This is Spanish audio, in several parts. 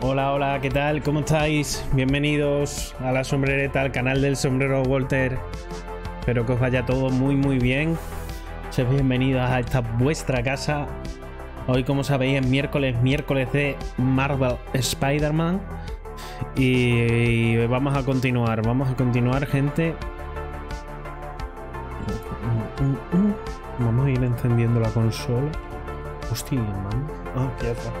Hola, hola, ¿qué tal? ¿Cómo estáis? Bienvenidos a la sombrereta, al canal del sombrero Walter. Espero que os vaya todo muy muy bien. Sean bienvenidos a esta vuestra casa. Hoy, como sabéis, es miércoles, miércoles de Marvel Spider-Man. Y vamos a continuar, vamos a continuar, gente. Vamos a ir encendiendo la consola. Hostia, man. Ah, ya está.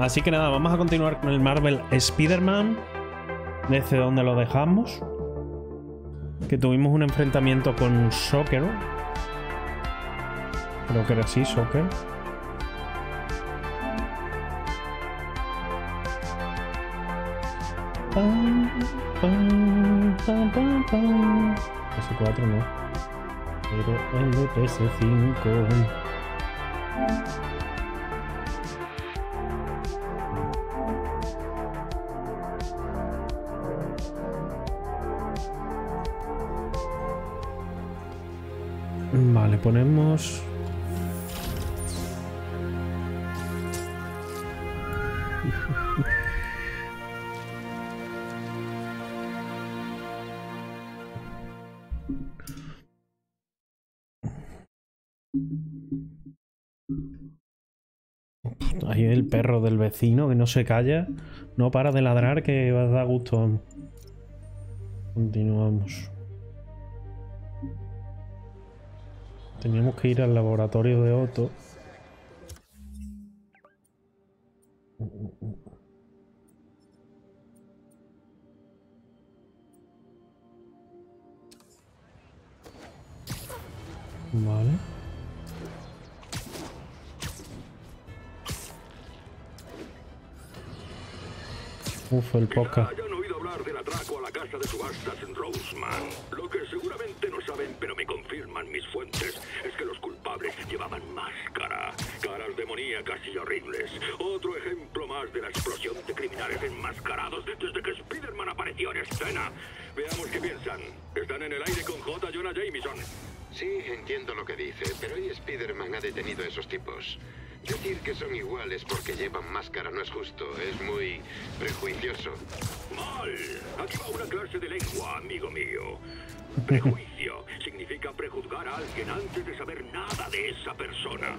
Así que nada, vamos a continuar con el Marvel Spider-Man. Desde donde lo dejamos. Que tuvimos un enfrentamiento con Shocker. Creo que era así, Shocker. PS4 no. Pero el de PS5. Vale, ponemos... El perro del vecino que no se calla, no para de ladrar que va a dar gusto. Continuamos. Teníamos que ir al laboratorio de Otto. Vale. Uf, el podcast. hayan oído hablar del atraco a la casa de subastas en Roseman. Lo que seguramente no saben, pero me confirman mis fuentes, es que los culpables llevaban máscara. Caras demoníacas y horribles. Otro ejemplo más de la explosión de criminales enmascarados desde que Spider-Man apareció en escena. Veamos qué piensan. Están en el aire con J. Jonah Jameson. Sí, entiendo lo que dice, pero hoy Spider-Man ha detenido a esos tipos. Decir que son iguales porque llevan máscara no es justo, es muy prejuicioso. Mal. Aquí va una clase de lengua, amigo mío. Prejuicio significa prejuzgar a alguien antes de saber nada de esa persona.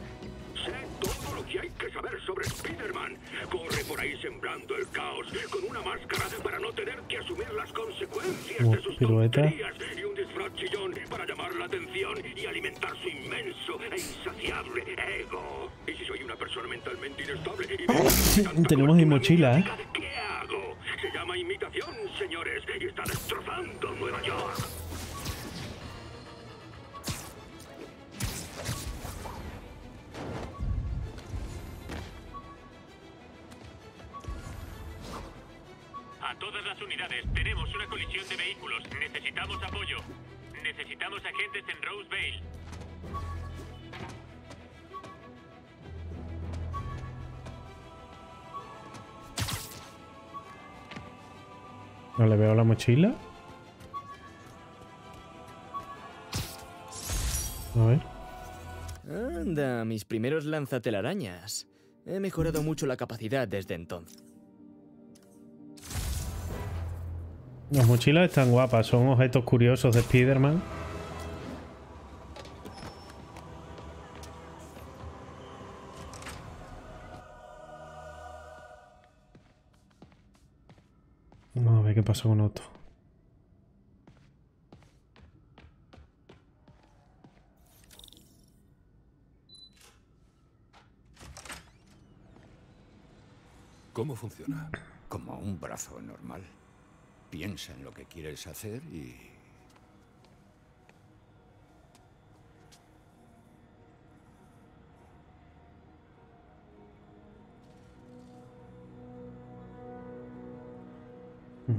Sé todo lo que hay que saber sobre Spider-Man. Corre por ahí sembrando el caos con una máscara para no tener que asumir las consecuencias de sus pirueta. tonterías y un disfraz chillón para llamar la atención y alimentar su inmenso e insaciable ego. Y si soy una persona mentalmente inestable y Tenemos mi mochila, ¿eh? ¿Qué hago? Se llama imitación, señores, y está destrozando Nueva York. Todas las unidades, tenemos una colisión de vehículos. Necesitamos apoyo. Necesitamos agentes en Roseville. No le veo la mochila. A ver. Anda, mis primeros lanzatelarañas. He mejorado mucho la capacidad desde entonces. Las mochilas están guapas, son objetos curiosos de Spider-Man. Vamos a ver qué pasó con Otto. ¿Cómo funciona? Como un brazo normal. Piensa en lo que quieres hacer y...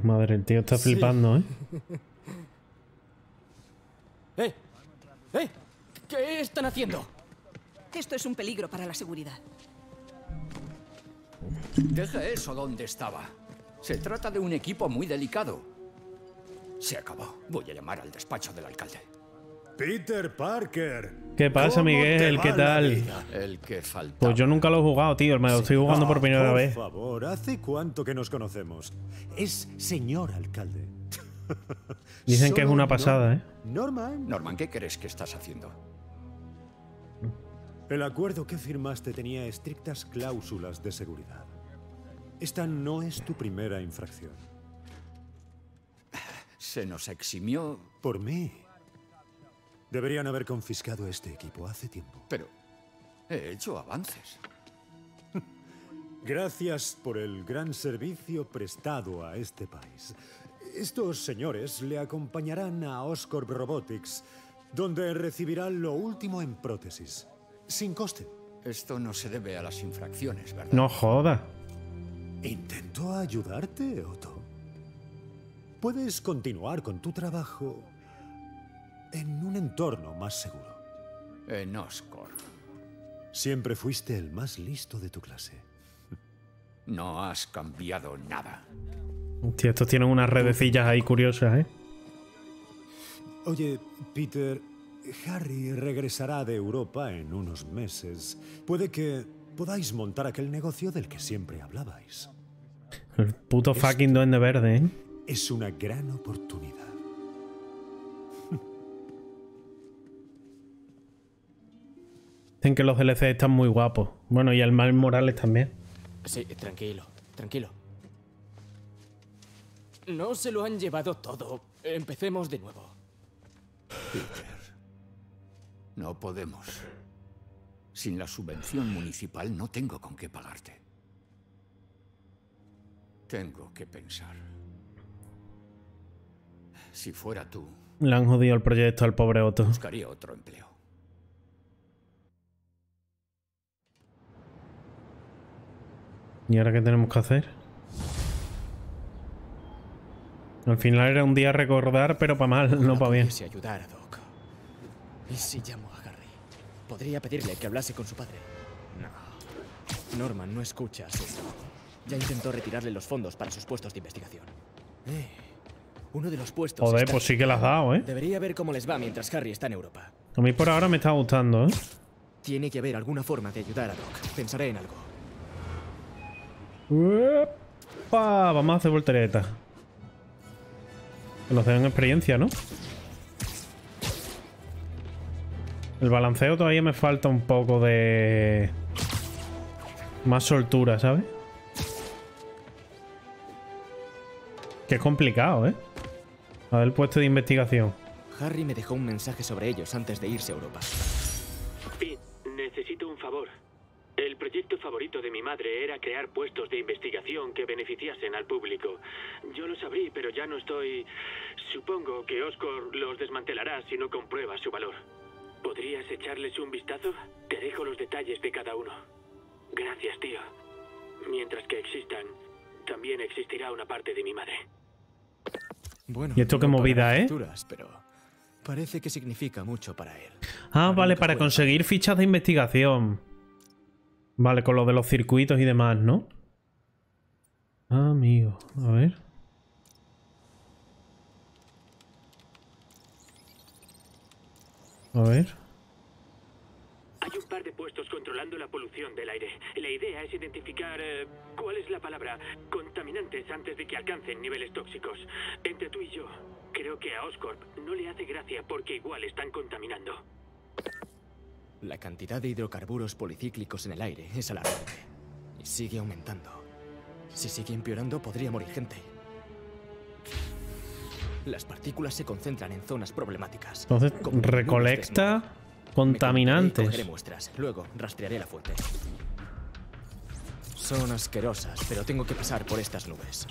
Madre, el tío está flipando, ¿eh? ¡Eh! ¡Eh! ¿Qué están haciendo? Esto es un peligro para la seguridad. Deja eso donde estaba. Se trata de un equipo muy delicado. Se acabó. Voy a llamar al despacho del alcalde. Peter Parker. ¿Qué pasa, ¿Cómo Miguel? ¿Qué tal? El que falta. Pues yo nunca lo he jugado, tío. Me lo estoy jugando por Ah, primera vez. Por favor, ¿hace cuánto que nos conocemos? Es señor alcalde. Dicen que es una pasada, ¿eh? Norman. Norman, ¿qué crees que estás haciendo? El acuerdo que firmaste tenía estrictas cláusulas de seguridad. Esta no es tu primera infracción. Se nos eximió, Por mí. Deberían haber confiscado este equipo hace tiempo. pero he hecho avances. Gracias por el gran servicio prestado a este país. Estos señores le acompañarán a Oscorp Robotics, donde recibirán lo último en prótesis, sin coste. Esto no se debe a las infracciones, ¿verdad? No joda. ¿Intento ayudarte, Otto? Puedes continuar con tu trabajo en un entorno más seguro. En Oscorp. Siempre fuiste el más listo de tu clase. No has cambiado nada. Hostia, estos tienen unas redecillas ahí curiosas, ¿eh? Oye, Peter, Harry regresará de Europa en unos meses. Puede que podáis montar aquel negocio del que siempre hablabais. El puto fucking duende verde, ¿eh? Es una gran oportunidad. Dicen que los DLC están muy guapos. Bueno, y el Mal Morales también. Sí, tranquilo, tranquilo. No se lo han llevado todo. Empecemos de nuevo. Peter, no podemos. Sin la subvención municipal no tengo con qué pagarte. Tengo que pensar. Si fuera tú, Le han jodido el proyecto al pobre Otto. buscaría otro empleo. ¿Y ahora qué tenemos que hacer? Al final era un día recordar, pero para mal, no para bien. ayudar a Doc. ¿Y si llamo a? Podría pedirle que hablase con su padre. No. Norman no escucha a su hijo. Ya intentó retirarle los fondos para sus puestos de investigación. Eh, uno de los puestos. Joder, está- pues sí que las has dado, ¿eh? Debería ver cómo les va mientras Harry está en Europa. A mí por ahora me está gustando, ¿eh? Tiene que haber alguna forma de ayudar a Doc. Pensaré en algo. Uepa, Vamos a hacer voltereta. Que los den experiencia, ¿no? El balanceo todavía me falta un poco de... Más soltura, ¿sabes? Que es complicado, ¿eh? A ver el puesto de investigación. Harry me dejó un mensaje sobre ellos antes de irse a Europa. Pete, necesito un favor. El proyecto favorito de mi madre era crear puestos de investigación que beneficiasen al público. Yo los abrí, pero ya no estoy... Supongo que Oscar los desmantelará si no comprueba su valor. ¿Podrías echarles un vistazo? Te dejo los detalles de cada uno. Gracias, tío. Mientras que existan, también existirá una parte de mi madre. Bueno, ¿Y esto qué movida, eh? pero parece que significa mucho para él. Ah, vale, para conseguir fichas de investigación. Vale, con lo de los circuitos y demás, ¿no? Ah, amigo. A ver. A ver. Hay un par de puestos controlando la polución del aire. La idea es identificar... eh, ¿Cuál es la palabra? Contaminantes antes de que alcancen niveles tóxicos. Entre tú y yo, creo que a Oscorp no le hace gracia porque igual están contaminando. La cantidad de hidrocarburos policíclicos en el aire es alarmante. Y sigue aumentando. Si sigue empeorando, podría morir gente. Las partículas se concentran en zonas problemáticas. Entonces, como recolecta contaminantes. muestras. Luego rastrearé la fuente. Son asquerosas, pero tengo que pasar por estas nubes.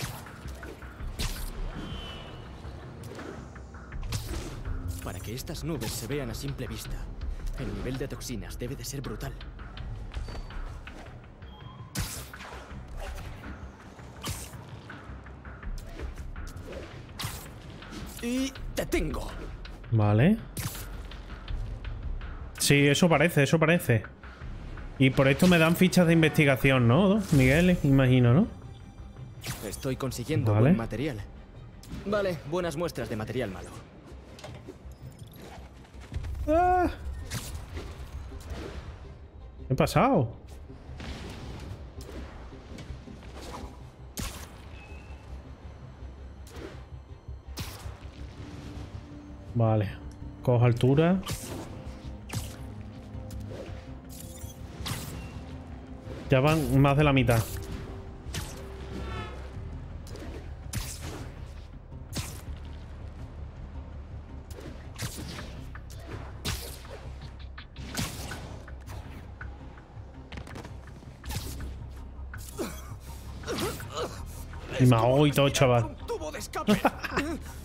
Para que estas nubes se vean a simple vista, el nivel de toxinas debe de ser brutal. Y te tengo. Vale. Sí, eso parece, eso parece. Y por esto me dan fichas de investigación, ¿no? Miguel, imagino, ¿no? Estoy consiguiendo Vale. buen material. Vale, buenas muestras de material malo. ¡Ah! ¿Qué ha pasado? Vale. Cojo altura. Ya van más de la mitad. Y me ahogo y todo, chaval.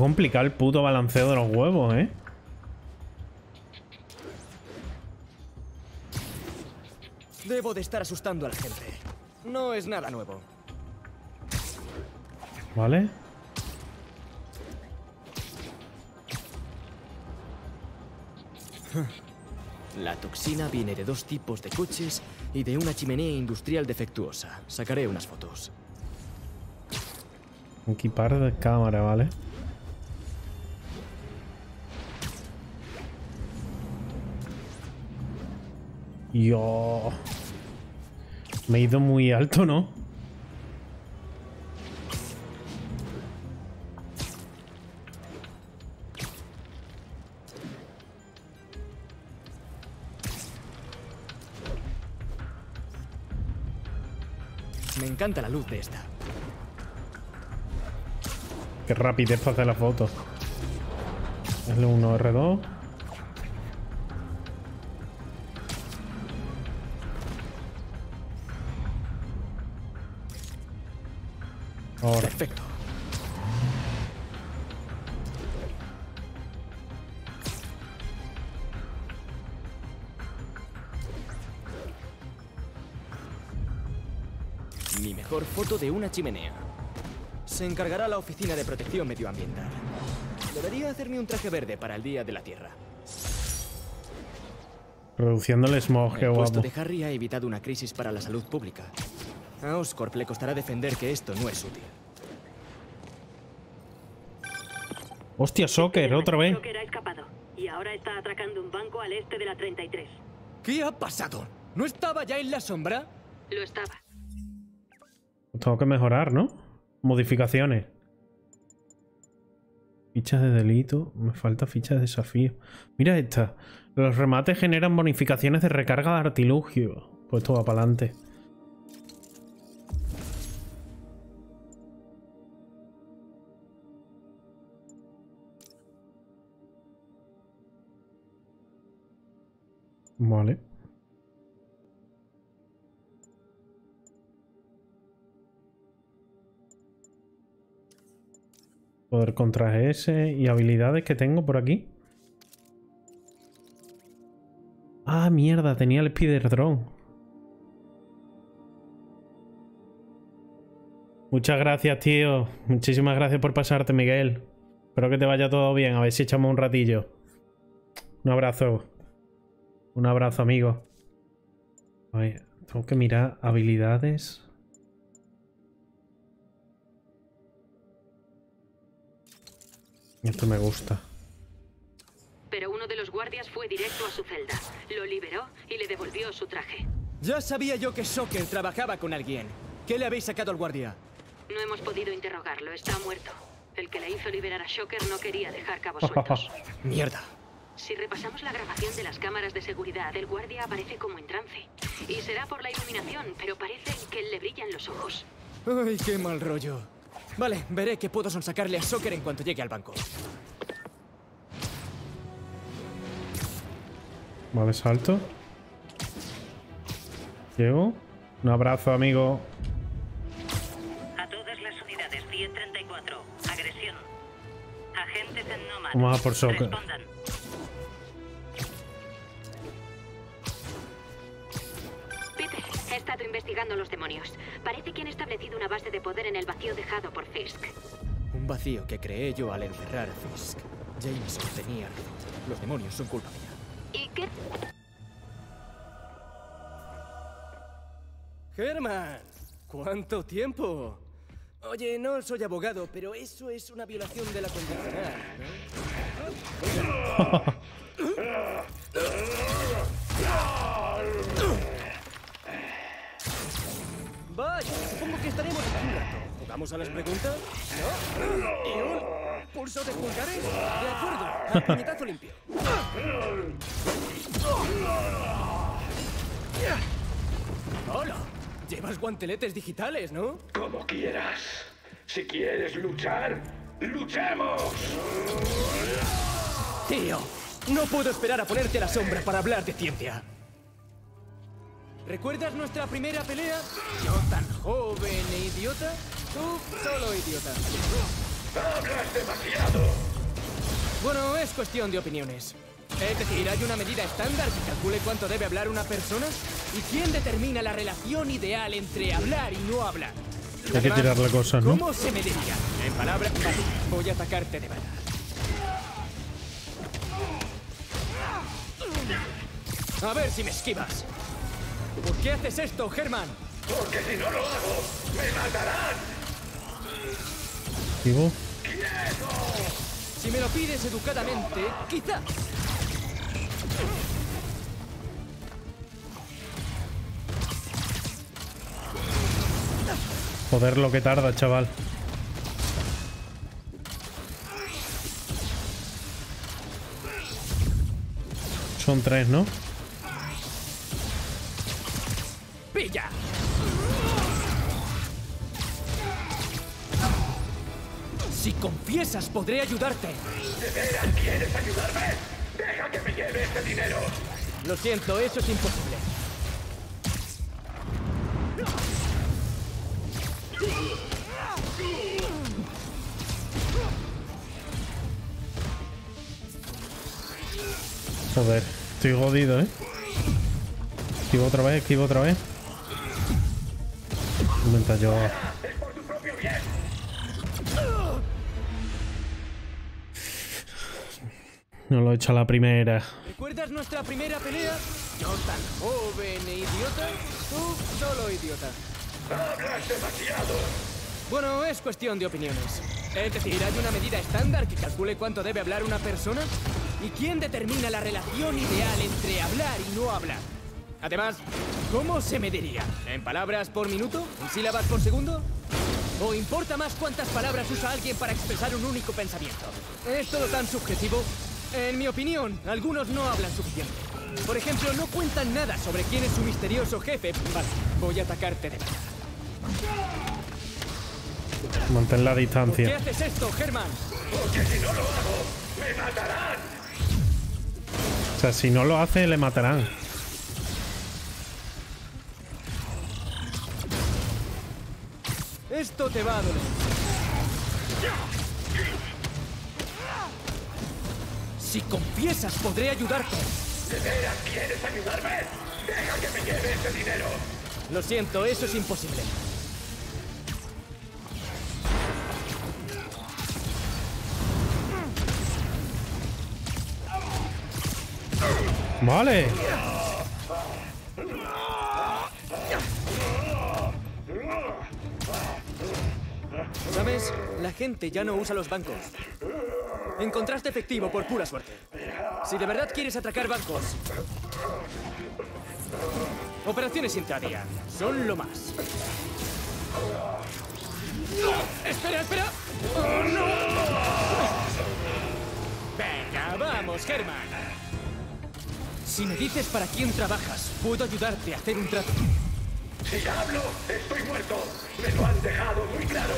complicado el puto balanceo de los huevos, ¿eh? Debo de estar asustando a la gente. No es nada nuevo. ¿Vale? La toxina viene de dos tipos de coches y de una chimenea industrial defectuosa. Sacaré unas fotos. Equipar de cámara, ¿vale? Yo... Me he ido muy alto, ¿no? Me encanta la luz de esta. Qué rapidez para hacer la foto. L1, R2. Ahora. Perfecto. Mi mejor foto de una chimenea. Se encargará la Oficina de Protección Medioambiental. Debería hacerme un traje verde para el Día de la Tierra. Reduciendo el smog, qué el puesto de Harry ha evitado una crisis para la salud pública. A Oscorp le costará defender que esto no es útil. Hostia, Soccer, otra vez. Joker ha escapado y ahora está atracando un banco al este de la 33. ¿Qué ha pasado? ¿No estaba ya en la sombra? Lo estaba. Tengo que mejorar, ¿no? Modificaciones. Fichas de delito. Me falta ficha de desafío. Mira esta. Los remates generan bonificaciones de recarga de artilugio. Pues esto va para adelante. Poder contra ese y habilidades que tengo por aquí. Ah, mierda, tenía el Spider Drone. Muchas gracias, tío. Muchísimas gracias por pasarte, Miguel. Espero que te vaya todo bien. A ver si echamos un ratillo. Un abrazo. Un abrazo, amigo. Ay, tengo que mirar habilidades. Esto me gusta. Pero uno de los guardias fue directo a su celda, lo liberó y le devolvió su traje. Ya sabía yo que Shocker trabajaba con alguien. ¿Qué le habéis sacado al guardia? No hemos podido interrogarlo, está muerto. El que le hizo liberar a Shocker no quería dejar cabos sueltos. Mierda. Si repasamos la grabación de las cámaras de seguridad, el guardia aparece como en trance. Y será por la iluminación, pero parece que le brillan los ojos. Ay, qué mal rollo. Vale, veré qué puedo sonsacarle a Shocker en cuanto llegue al banco. Vale, salto. Llego. Un abrazo, amigo. A todas las unidades 1034, agresión. Agentes en Nomad. Vamos a por. Respondan. Los demonios. Parece que han establecido una base de poder en el vacío dejado por Fisk. Un vacío que creé yo al encerrar a Fisk. Jameson tenía razón. Los demonios son culpa mía. ¿Y qué? Herman, ¿cuánto tiempo? Oye, no soy abogado, pero eso es una violación de la condicional, ¿no? estaremos aquí un rato. ¿Jugamos a las preguntas? ¿No? ¿Y un pulso de pulgares? De acuerdo, al puñetazo limpio. ¡Hola! Llevas guanteletes digitales, ¿no? Como quieras. Si quieres luchar, luchemos. Tío, no puedo esperar a ponerte a la sombra para hablar de ciencia. ¿Recuerdas nuestra primera pelea? Yo tan joven e idiota. Tú solo idiota. Hablas demasiado. Bueno, es cuestión de opiniones. Es decir, ¿hay una medida estándar que calcule cuánto debe hablar una persona? ¿Y quién determina la relación ideal entre hablar y no hablar? Hay que tirarle cosas, ¿no? ¿Cómo se mediría? En palabras... Vale, voy a atacarte de verdad. A ver si me esquivas. ¿Por qué haces esto, Herman? Porque si no lo hago, me matarán. Esquivo. Si me lo pides educadamente, quizá. Joder, lo que tarda, chaval. Son tres, ¿no? ¡Pilla! Si confiesas, podré ayudarte. ¿De veras quieres ayudarme? Deja que me lleve ese dinero. Lo siento, eso es imposible. Joder, estoy jodido, ¿eh? Esquivo otra vez, esquivo otra vez. Mientras yo... No lo he hecho a la primera. ¿Recuerdas nuestra primera pelea? Yo tan joven e idiota. Tú solo idiota. Hablas demasiado. Bueno, es cuestión de opiniones. Es decir, ¿hay una medida estándar que calcule cuánto debe hablar una persona? ¿Y quién determina la relación ideal entre hablar y no hablar? Además, ¿cómo se mediría? ¿En palabras por minuto? ¿En sílabas por segundo? ¿O importa más cuántas palabras usa alguien para expresar un único pensamiento? Es todo tan subjetivo. En mi opinión, algunos no hablan suficiente. Por ejemplo, no cuentan nada sobre quién es su misterioso jefe. Vale, voy a atacarte de verdad. Mantén la ¿Por qué distancia. haces esto, Herman? Porque si no lo hago, me matarán. O sea, si no lo hace, le matarán. Esto te va a doler. Si confiesas, podré ayudarte. ¿De veras quieres ayudarme? Deja que me lleve ese dinero. Lo siento, eso es imposible. Vale. ¿Sabes? La gente ya no usa los bancos. Encontraste efectivo por pura suerte. Si de verdad quieres atracar bancos... Operaciones intradía. Son lo más. ¡Espera, espera! ¡Oh, no! Venga, vamos, Herman. Si me dices para quién trabajas, puedo ayudarte a hacer un trato. Si hablo, estoy muerto. Me lo han dejado muy claro.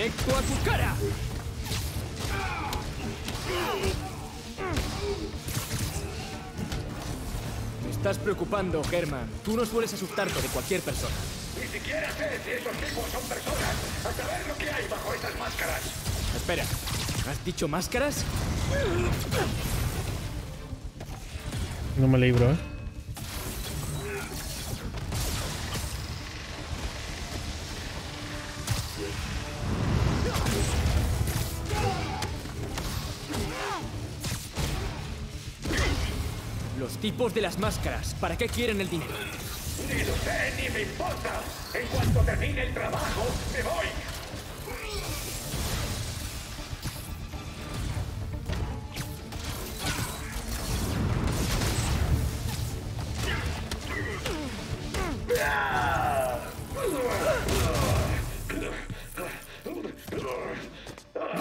Directo a tu cara. Me estás preocupando, Herman. Tú no sueles asustarte de cualquier persona. Ni siquiera sé si esos tipos son personas. A saber lo que hay bajo esas máscaras. Espera. ¿Has dicho máscaras? No me libro, ¿eh? Tipos de las máscaras, ¿para qué quieren el dinero? Ni lo sé ni me importa. En cuanto termine el trabajo, me voy.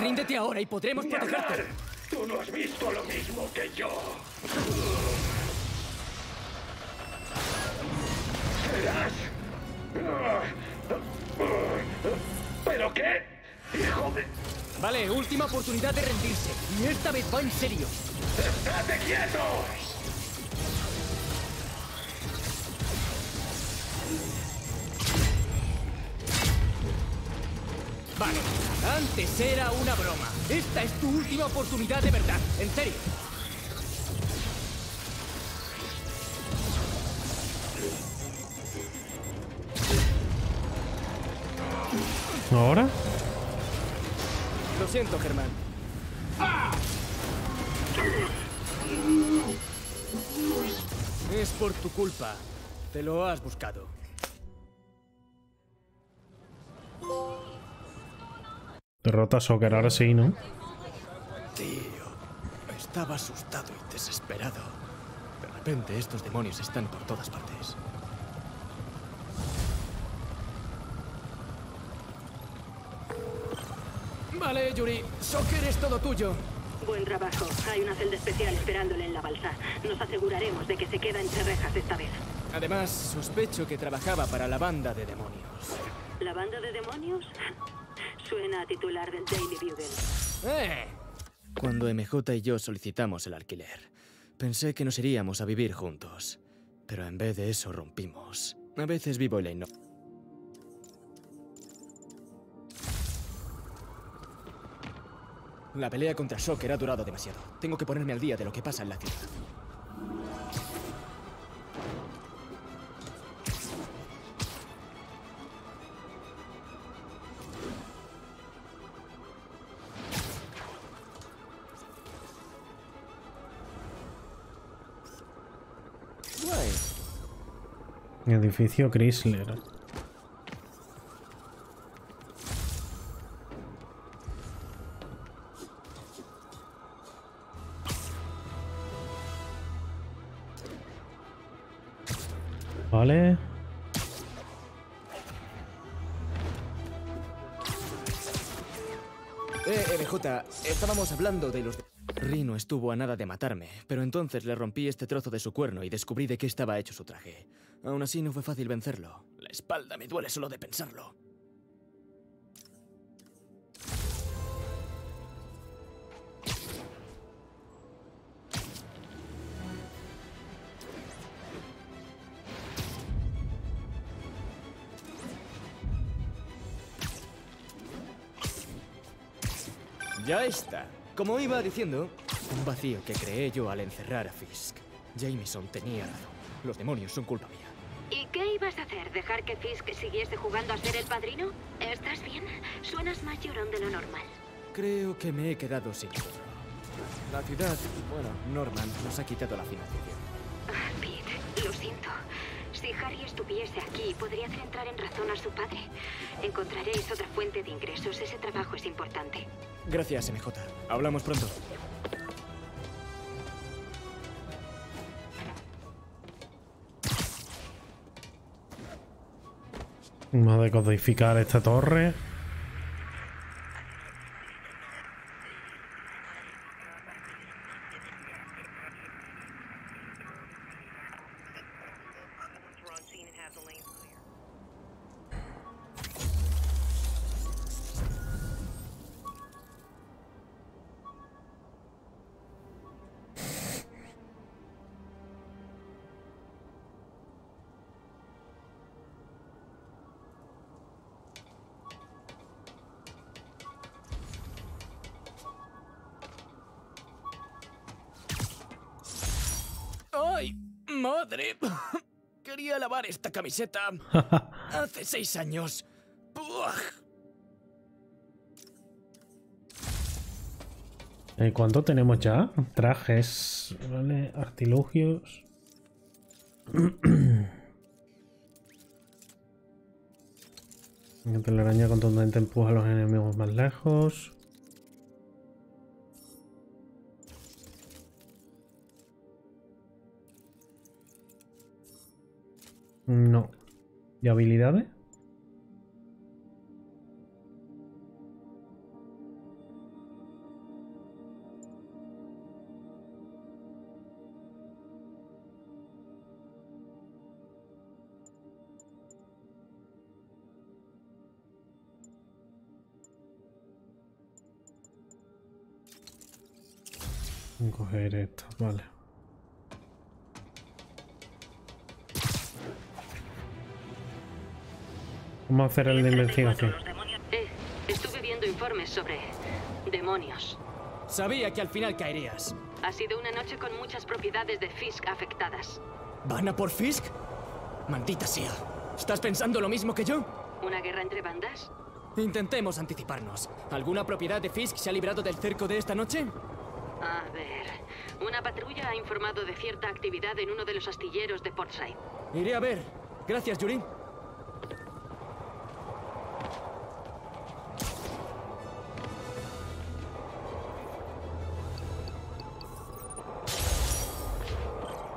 Ríndete ahora y podremos protegerte. Tú no has visto lo mismo que oportunidad de rendirse. Y esta vez va en serio. ¡Estate quieto! Vale, antes era una broma. Esta es tu última oportunidad de verdad. En serio. ¿Ahora? Lo siento, Germán. Culpa. Te lo has buscado. Derrota a Soccer, ahora sí, ¿no? Tío, estaba asustado y desesperado. De repente estos demonios están por todas partes. Vale, Yuri. Soccer es todo tuyo. Buen trabajo. Hay una celda especial esperándole en la balsa. Nos aseguraremos de que se queda entre rejas esta vez. Además, sospecho que trabajaba para la banda de demonios. ¿La banda de demonios? Suena a titular del Daily Bugle. ¡Eh! Cuando MJ y yo solicitamos el alquiler, pensé que nos iríamos a vivir juntos. Pero en vez de eso rompimos. A veces vivo en la La pelea contra Shocker ha durado demasiado. Tengo que ponerme al día de lo que pasa en la ciudad. Edificio Chrysler. Estuvo a nada de matarme, pero entonces le rompí este trozo de su cuerno y descubrí de qué estaba hecho su traje. Aún así no fue fácil vencerlo. La espalda me duele solo de pensarlo. Ya está. Como iba diciendo, un vacío que creé yo al encerrar a Fisk. Jameson tenía razón. Los demonios son culpa mía. ¿Y qué ibas a hacer? ¿Dejar que Fisk siguiese jugando a ser el padrino? ¿Estás bien? Suenas más llorón de lo normal. Creo que me he quedado sin. La ciudad, bueno, Norman nos ha quitado la financiación. Ah, Pete, lo siento. Si Harry estuviese aquí, podría hacer entrar en razón a su padre. Encontraréis otra fuente de ingresos. Ese trabajo es importante. Gracias, MJ. Hablamos pronto. Vamos a decodificar esta torre. Camiseta hace seis años. Buah. Eh, ¿Cuánto tenemos ya? Trajes. Artilugios. La telaraña contundente empuja a los enemigos más lejos. No. ¿Y habilidades? Coger esto, vale. Vamos a hacer el de investigación. Eh, estuve viendo informes sobre demonios. Sabía que al final caerías. Ha sido una noche con muchas propiedades de Fisk afectadas. ¿Van a por Fisk? Maldita sea. ¿Estás pensando lo mismo que yo? ¿Una guerra entre bandas? Intentemos anticiparnos. ¿Alguna propiedad de Fisk se ha librado del cerco de esta noche? A ver, una patrulla ha informado de cierta actividad en uno de los astilleros de Portside. Iré a ver. Gracias, Yuri.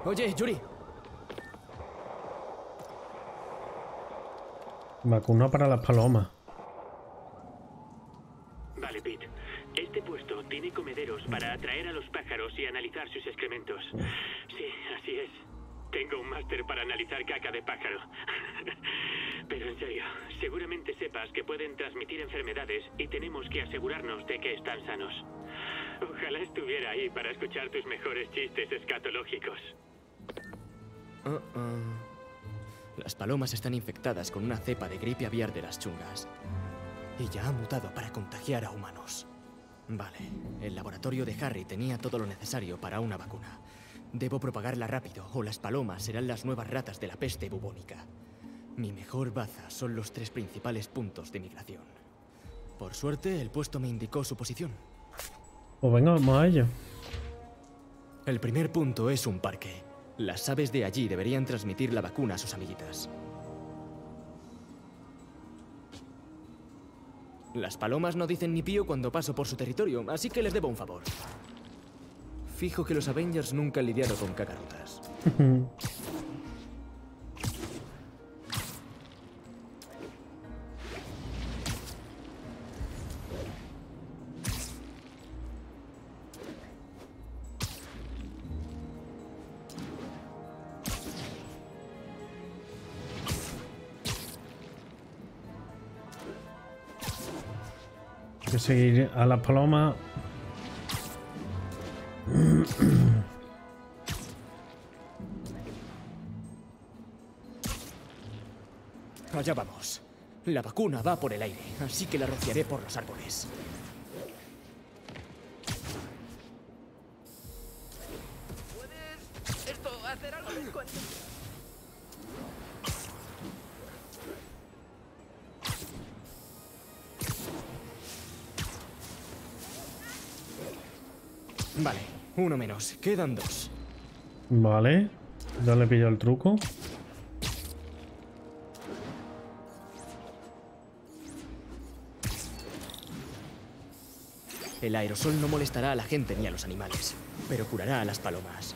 Oye, Yuri. Vacuna para las palomas. Vale, Pete. Este puesto tiene comederos para atraer a los pájaros y analizar sus excrementos. Sí, así es. Tengo un máster para analizar caca de pájaro. Pero en serio, seguramente sepas que pueden transmitir enfermedades y tenemos que asegurarnos de que están sanos. Ojalá estuviera ahí para escuchar tus mejores chistes escatológicos. Uh-uh. Las palomas están infectadas con una cepa de gripe aviar de las chungas. Y ya ha mutado para contagiar a humanos. Vale, el laboratorio de Harry tenía todo lo necesario para una vacuna. Debo propagarla rápido o las palomas serán las nuevas ratas de la peste bubónica. Mi mejor baza son los tres principales puntos de migración. Por suerte, el puesto me indicó su posición. Pues venga, vamos a ello. El primer punto es un parque. Las aves de allí deberían transmitir la vacuna a sus amiguitas. Las palomas no dicen ni pío cuando paso por su territorio, así que les debo un favor. Fijo que los Avengers nunca han lidiado con cacarotas. seguir a las palomas. Allá vamos. La vacuna va por el aire, así que la rociaré por los árboles. Vale, uno menos. Quedan dos. Vale. Ya le pillo el truco. El aerosol no molestará a la gente ni a los animales, pero curará a las palomas.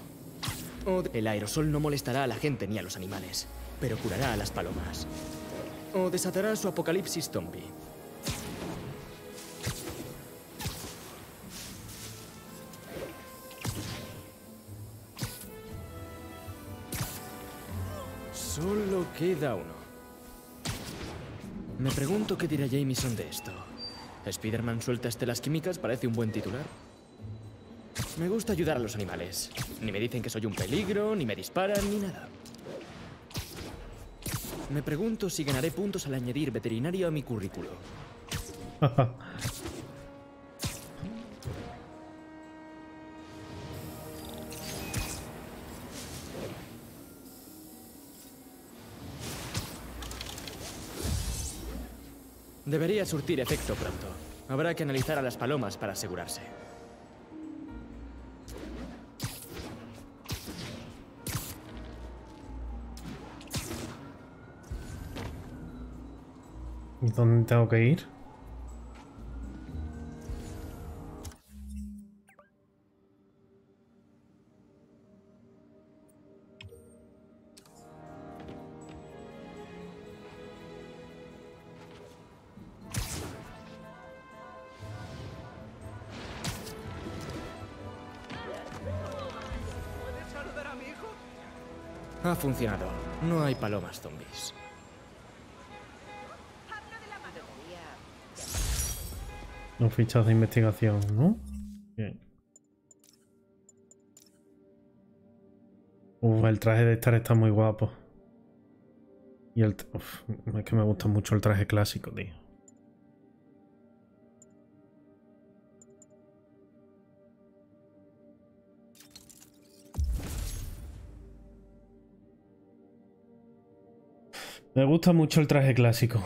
El aerosol no molestará a la gente ni a los animales, pero curará a las palomas. O desatará su apocalipsis zombie. Solo queda uno. Me pregunto qué dirá Jameson de esto. Spider-Man suelta estelas químicas parece un buen titular. Me gusta ayudar a los animales. Ni me dicen que soy un peligro, ni me disparan, ni nada. Me pregunto si ganaré puntos al añadir veterinario a mi currículo. Debería surtir efecto pronto. Habrá que analizar a las palomas para asegurarse. ¿Y dónde tengo que ir? Funcionado. No hay palomas zombies. Los fichas de investigación, ¿no? Bien. Uf, el traje de Star está muy guapo. Y el... uf, es que me gusta mucho el traje clásico, tío. Me gusta mucho el traje clásico.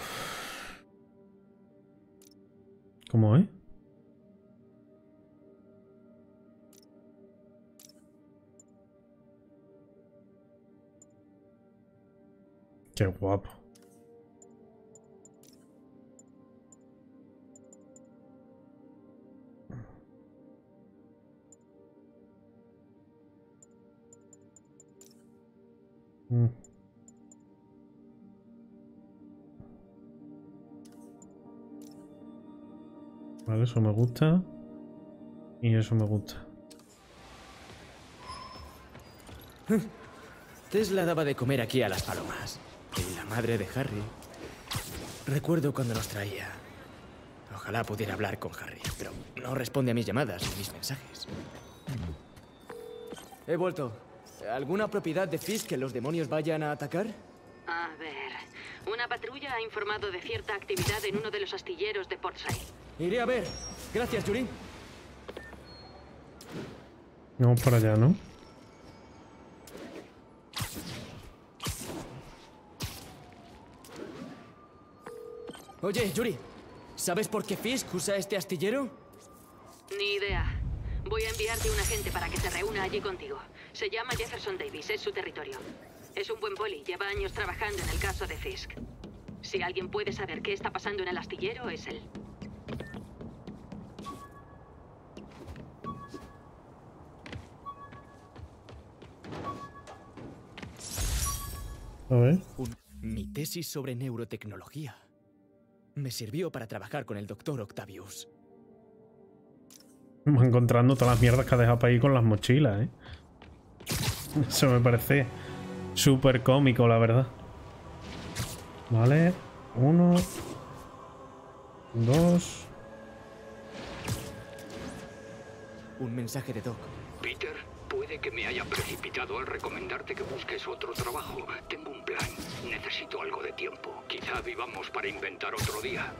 ¿Cómo es? Qué guapo. Eso me gusta. Y eso me gusta. Tesla daba de comer aquí a las palomas. Y la madre de Harry. Recuerdo cuando nos traía. Ojalá pudiera hablar con Harry, pero no responde a mis llamadas ni mis mensajes. He vuelto. ¿Alguna propiedad de Fisk que los demonios vayan a atacar? A ver, una patrulla ha informado de cierta actividad en uno de los astilleros de Port Said. Iré a ver. Gracias, Yuri. Vamos para allá, ¿no? Oye, Yuri. ¿Sabes por qué Fisk usa este astillero? Ni idea. Voy a enviarte un agente para que se reúna allí contigo. Se llama Jefferson Davis, es su territorio. Es un buen poli, lleva años trabajando en el caso de Fisk. Si alguien puede saber qué está pasando en el astillero, es él. A ver. Un- Mi tesis sobre neurotecnología. Me sirvió para trabajar con el doctor Octavius. Encontrando todas las mierdas que ha dejado para ir con las mochilas, ¿eh? Eso me parece súper cómico, la verdad. Vale. Uno. Dos. Un mensaje de Doc. Peter, puede que me haya precipitado al recomendarte que busques otro trabajo. Tengo un plan. Necesito algo de tiempo. Quizá vivamos para inventar otro día.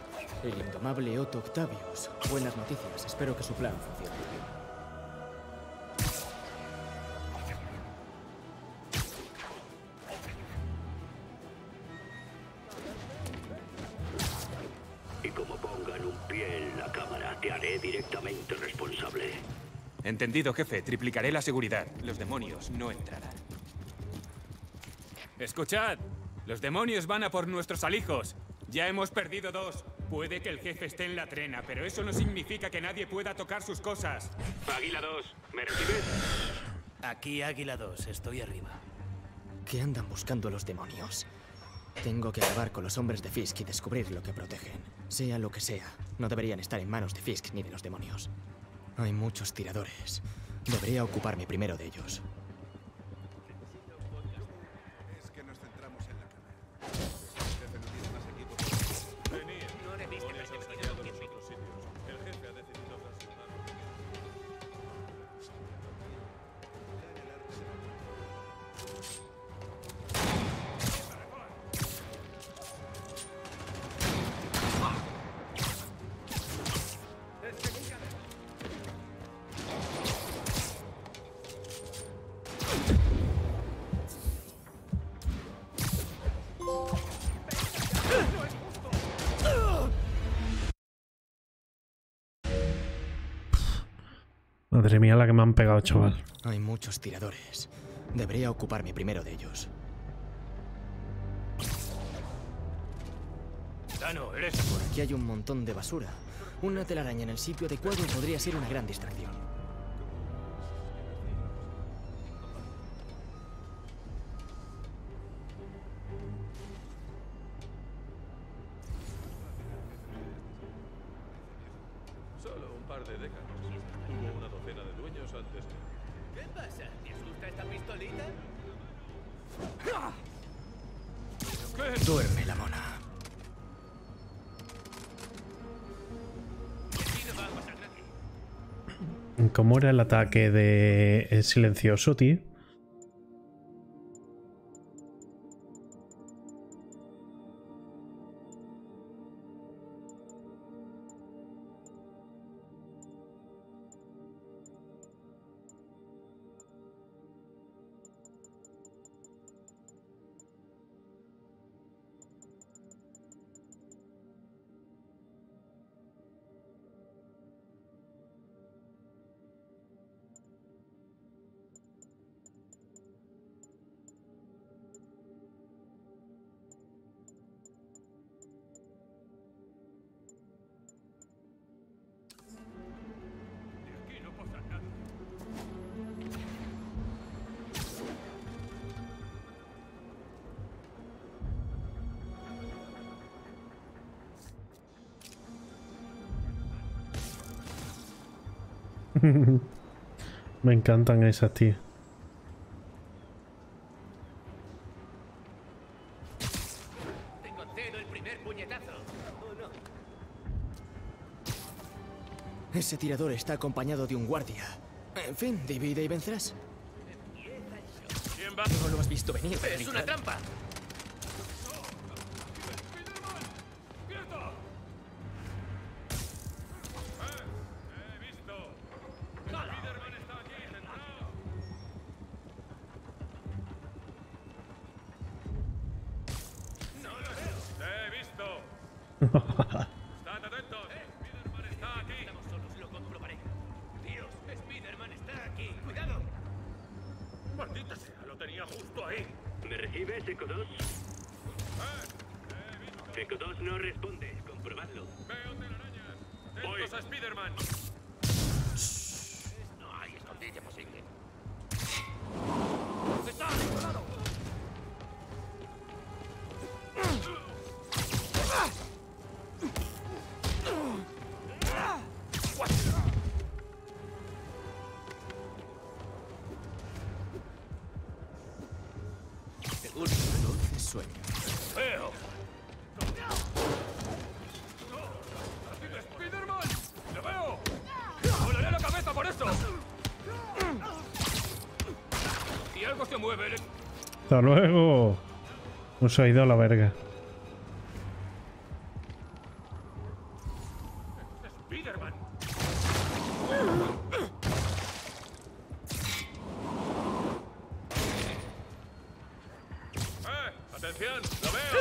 El indomable Otto Octavius. Buenas noticias. Espero que su plan funcione. Y como pongan un pie en la cámara, te haré directamente responsable. Entendido, jefe. Triplicaré la seguridad. Los demonios no entrarán. Escuchad. Los demonios van a por nuestros alijos. Ya hemos perdido dos. Puede que el jefe esté en la trena, pero eso no significa que nadie pueda tocar sus cosas. Águila 2, ¿me recibes? Aquí Águila 2, estoy arriba. ¿Qué andan buscando los demonios? Tengo que acabar con los hombres de Fisk y descubrir lo que protegen. Sea lo que sea, no deberían estar en manos de Fisk ni de los demonios. Hay muchos tiradores. Debería ocuparme primero de ellos. Mía, la que me han pegado, chaval. Hay muchos tiradores. Debería ocuparme primero de ellos. Ah, no, eres Por aquí hay un montón de basura. Una telaraña en el sitio adecuado podría ser una gran distracción. Ataque de el silencioso, tío? Me encantan esas, tío. Te concedo el primer puñetazo. ¿O no? Ese tirador está acompañado de un guardia. En fin, divide y vencerás. ¿Quién va? No lo has visto venir. ¡Es una trampa! Hasta luego. Nos ha ido a la verga.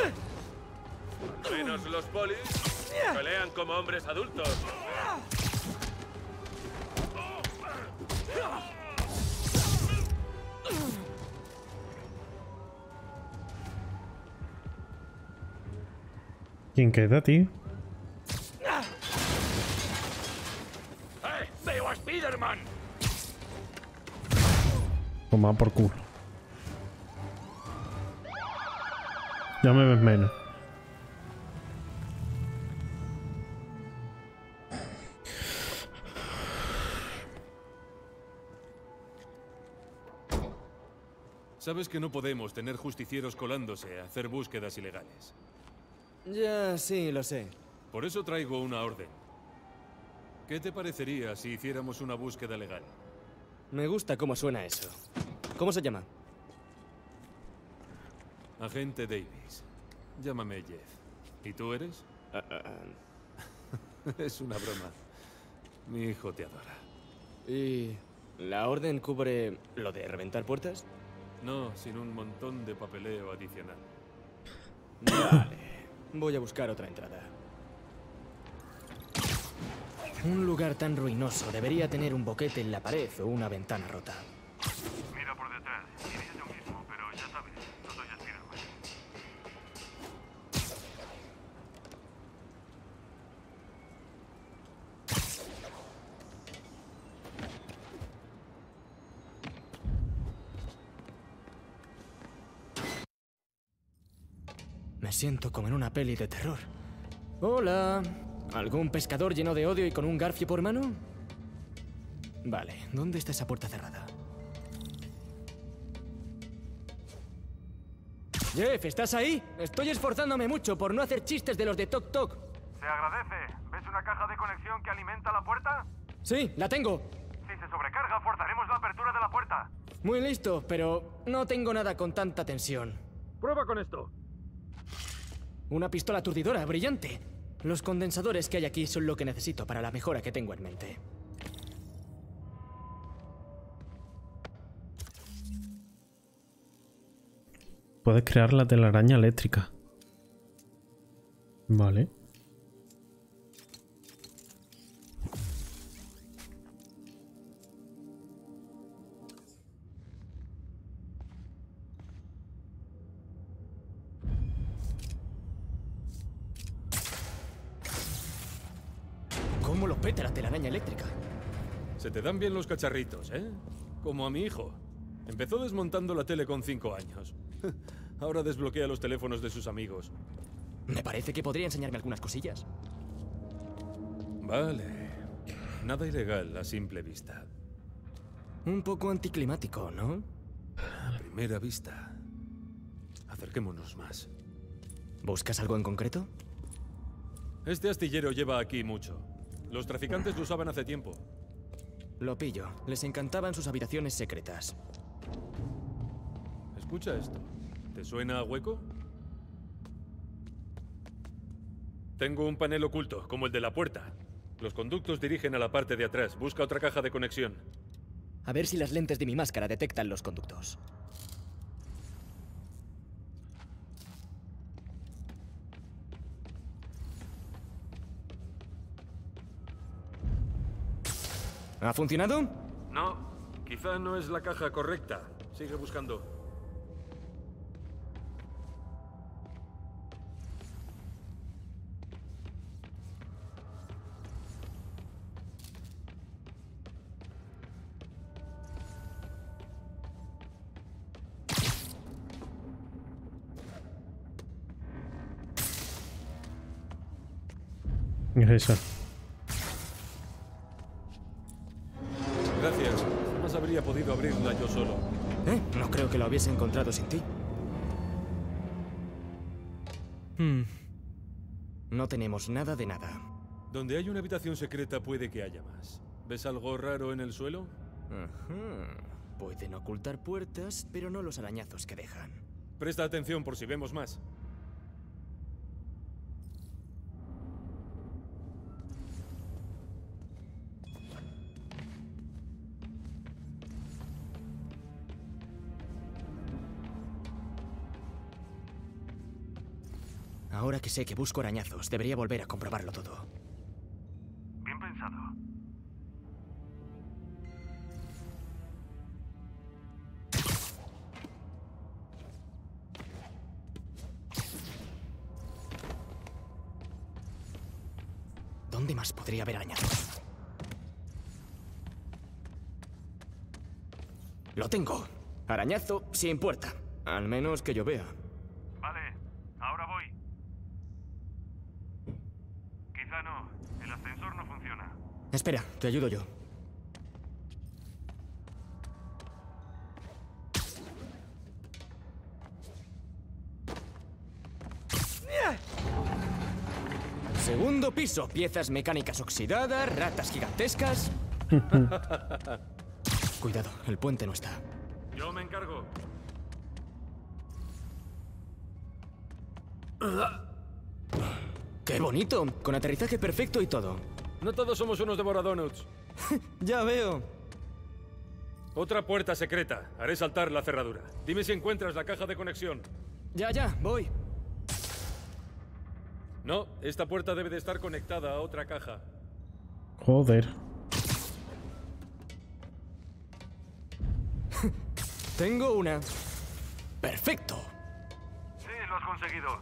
¡Eh! Menos los polis pelean como hombres adultos. ¡Eh! ¡Veo a Spiderman! Toma por culo. Ya me ves menos. Sabes que no podemos tener justicieros colándose a hacer búsquedas ilegales. Ya, sí, lo sé. Por eso traigo una orden. ¿Qué te parecería si hiciéramos una búsqueda legal? Me gusta cómo suena eso. ¿Cómo se llama? Agente Davis. Llámame Jeff. ¿Y tú eres? Ah, ah, ah. es una broma. Mi hijo te adora. ¿Y la orden cubre lo de reventar puertas? No, sin un montón de papeleo adicional. Vale. Voy a buscar otra entrada. Un lugar tan ruinoso debería tener un boquete en la pared o una ventana rota. Siento como en una peli de terror. Hola. ¿Algún pescador lleno de odio y con un garfio por mano? Vale, ¿dónde está esa puerta cerrada? Jeff, ¿estás ahí? Estoy esforzándome mucho por no hacer chistes de los de Tok Tok. Se agradece. ¿Ves una caja de conexión que alimenta la puerta? Sí, la tengo. Si se sobrecarga, forzaremos la apertura de la puerta. Muy listo, pero no tengo nada con tanta tensión. Prueba con esto. Una pistola aturdidora, brillante. Los condensadores que hay aquí son lo que necesito para la mejora que tengo en mente. Puedes crear la telaraña eléctrica. Vale. Te dan bien los cacharritos, ¿eh? Como a mi hijo. Empezó desmontando la tele con 5 años. Ahora desbloquea los teléfonos de sus amigos. Me parece que podría enseñarme algunas cosillas. Vale. Nada ilegal a simple vista. Un poco anticlimático, ¿no? A primera vista. Acerquémonos más. ¿Buscas algo en concreto? Este astillero lleva aquí mucho. Los traficantes lo usaban hace tiempo. Lo pillo. Les encantaban sus habitaciones secretas. Escucha esto. ¿Te suena a hueco? Tengo un panel oculto, como el de la puerta. Los conductos dirigen a la parte de atrás. Busca otra caja de conexión. A ver si las lentes de mi máscara detectan los conductos. ¿Ha funcionado? No, quizá no es la caja correcta. Sigue buscando. Es eso. Hubiese encontrado sin ti. Hmm. No tenemos nada de nada. Donde hay una habitación secreta puede que haya más. ¿Ves algo raro en el suelo? Ajá. Pueden ocultar puertas, pero no los arañazos que dejan. Presta atención por si vemos más. Ahora que sé que busco arañazos, debería volver a comprobarlo todo. Bien pensado. ¿Dónde más podría haber arañazos? Lo tengo. Arañazo sin puerta. Al menos que yo vea. Vale, ahora voy. Quizá no. El ascensor no funciona. Espera, te ayudo yo. Segundo piso, piezas mecánicas oxidadas, ratas gigantescas. Cuidado, el puente no está. Yo me encargo. ¡Qué bonito! Con aterrizaje perfecto y todo. No todos somos unos devoradonuts. ya veo. Otra puerta secreta. Haré saltar la cerradura. Dime si encuentras la caja de conexión. Ya, ya, voy. No, esta puerta debe de estar conectada a otra caja. Joder. Tengo una. Perfecto. Sí, lo has conseguido.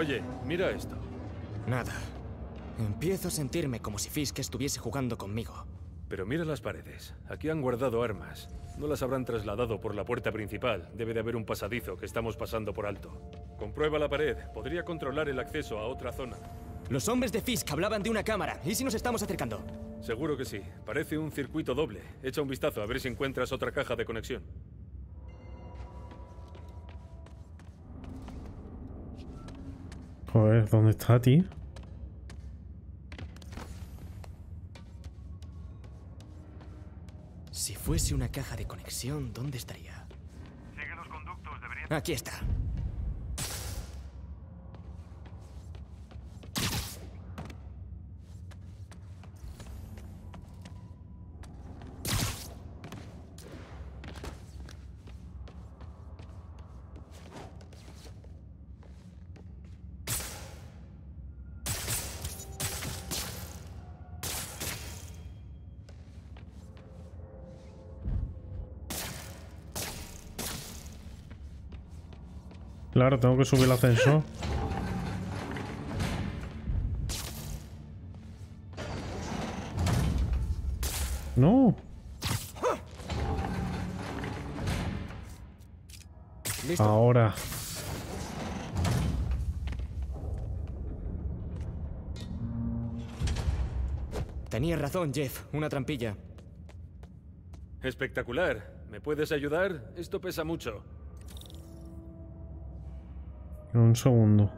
Oye, mira esto. Nada. Empiezo a sentirme como si Fisk estuviese jugando conmigo. Pero mira las paredes. Aquí han guardado armas. No las habrán trasladado por la puerta principal. Debe de haber un pasadizo que estamos pasando por alto. Comprueba la pared. Podría controlar el acceso a otra zona. Los hombres de Fisk hablaban de una cámara. ¿Y si nos estamos acercando? Seguro que sí. Parece un circuito doble. Echa un vistazo a ver si encuentras otra caja de conexión. Joder, ¿dónde está, tío? Si fuese una caja de conexión, ¿dónde estaría? Sigue los conductos, debería... Aquí está. Claro, tengo que subir el ascensor. No. ¿Listo? Ahora. Tenías razón, Jeff. Una trampilla. Espectacular. ¿Me puedes ayudar? Esto pesa mucho. Un segundo.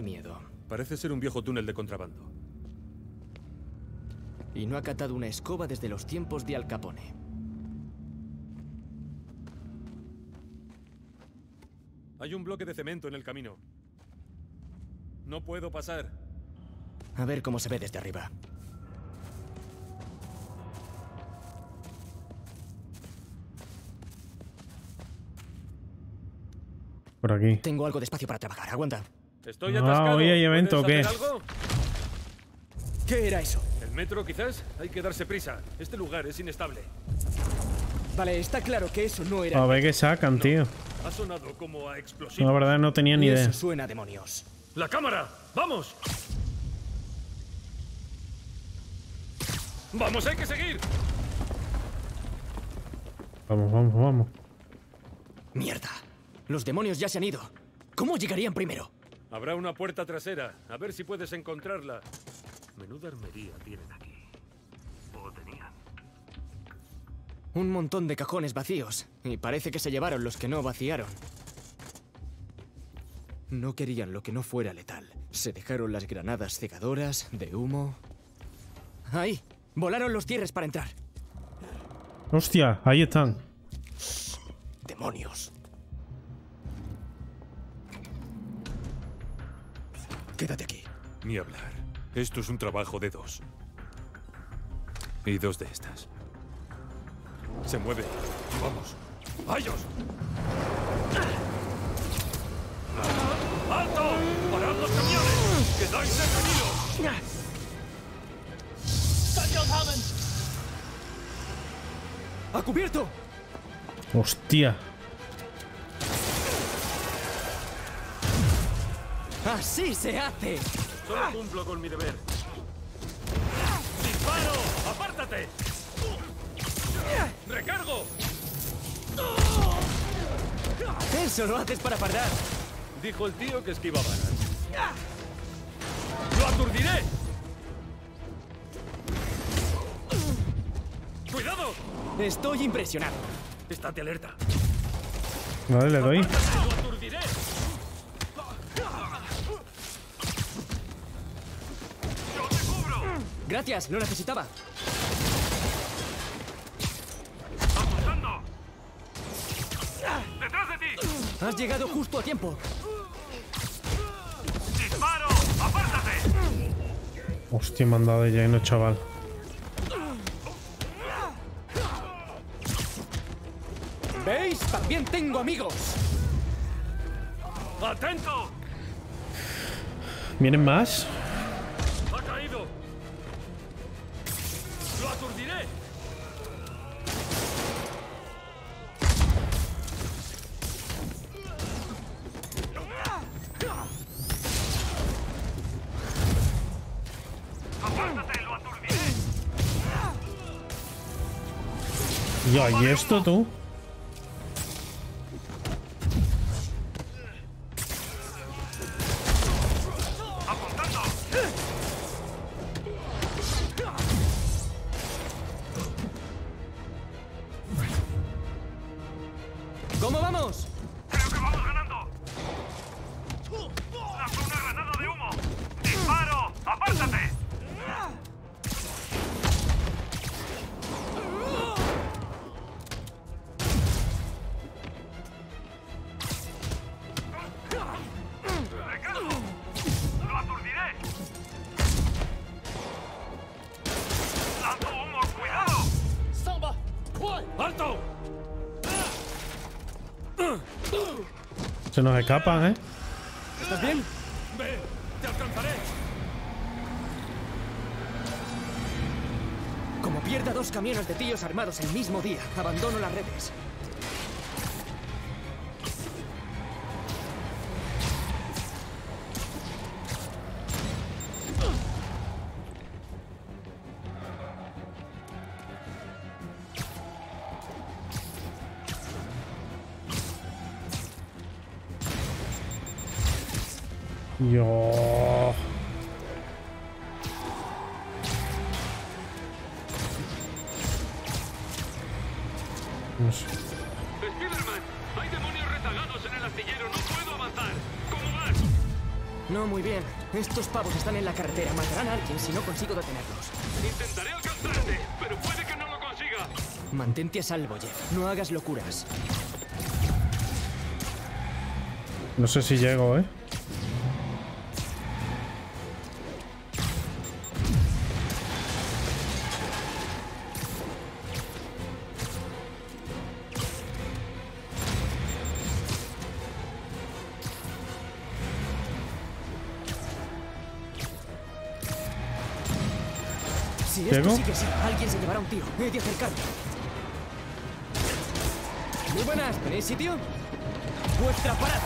De miedo. Parece ser un viejo túnel de contrabando. Y no ha catado una escoba desde los tiempos de Al Capone. Hay un bloque de cemento en el camino. No puedo pasar. A ver cómo se ve desde arriba. Por aquí. Tengo algo de espacio para trabajar. Aguanta. Estoy Ah, atascado. hoy hay evento, ¿Puedes ¿o hacer qué? algo? ¿Qué era eso? ¿El metro quizás? Hay que darse prisa. Este lugar es inestable. Vale, está claro que eso no era. A ver qué sacan, tío. Ha sonado como a explosivo. La verdad no tenía ni idea. Eso suena a demonios. ¡La cámara! ¡Vamos! ¡Vamos, hay que seguir! Vamos, vamos, vamos. Mierda. Los demonios ya se han ido. ¿Cómo llegarían primero? Habrá una puerta trasera. A ver si puedes encontrarla. Menuda armería tienen aquí. O tenían. Un montón de cajones vacíos. Y parece que se llevaron los que no vaciaron. No querían lo que no fuera letal. Se dejaron las granadas cegadoras, de humo. ¡Ahí! Volaron los cierres para entrar. Hostia, ahí están. ¡Demonios! Quédate aquí. Ni hablar. Esto es un trabajo de dos. Y dos de estas. Se mueve. Vamos. ¡A ellos! ¡Alto! ¡Parad los camiones! ¡Quedáis detenidos! ¡A cubierto! Hostia. ¡Así se hace! Solo cumplo con mi deber. ¡Disparo! ¡Apártate! ¡Recargo! Eso lo haces para parar. Dijo el tío que esquiva balas. ¡Lo aturdiré! ¡Cuidado! Estoy impresionado. Estate alerta. Vale, le doy. ¡Lo aturdiré! Gracias, lo necesitaba. ¡Apuntando! ¡Detrás de ti! Has llegado justo a tiempo. ¡Disparo! ¡Apártate! Hostia, me han dado de lleno, chaval. ¿Veis? También tengo amigos. ¡Atento! ¿Vienen más? Ya, ¿y esto tú? ¿Eh? ¿Estás bien? ¡Ve! ¡Te alcanzaré! Como pierda dos camiones de tíos armados el mismo día, abandono las redes. Si no consigo detenerlos. Intentaré alcanzarte, pero puede que no lo consiga. Mantente a salvo, Jeff. No hagas locuras. No sé si llego, ¿eh? Alguien se llevará un tiro. He de acercarme. Muy buenas. ¿Tenéis sitio? Vuestra parada.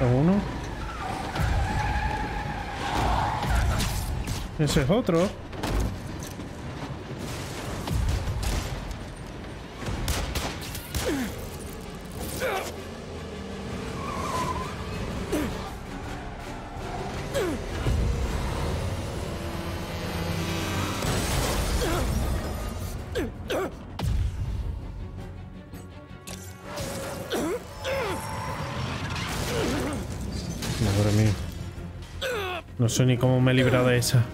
Uno. Ese es otro. Sé ni cómo me he librado de esa.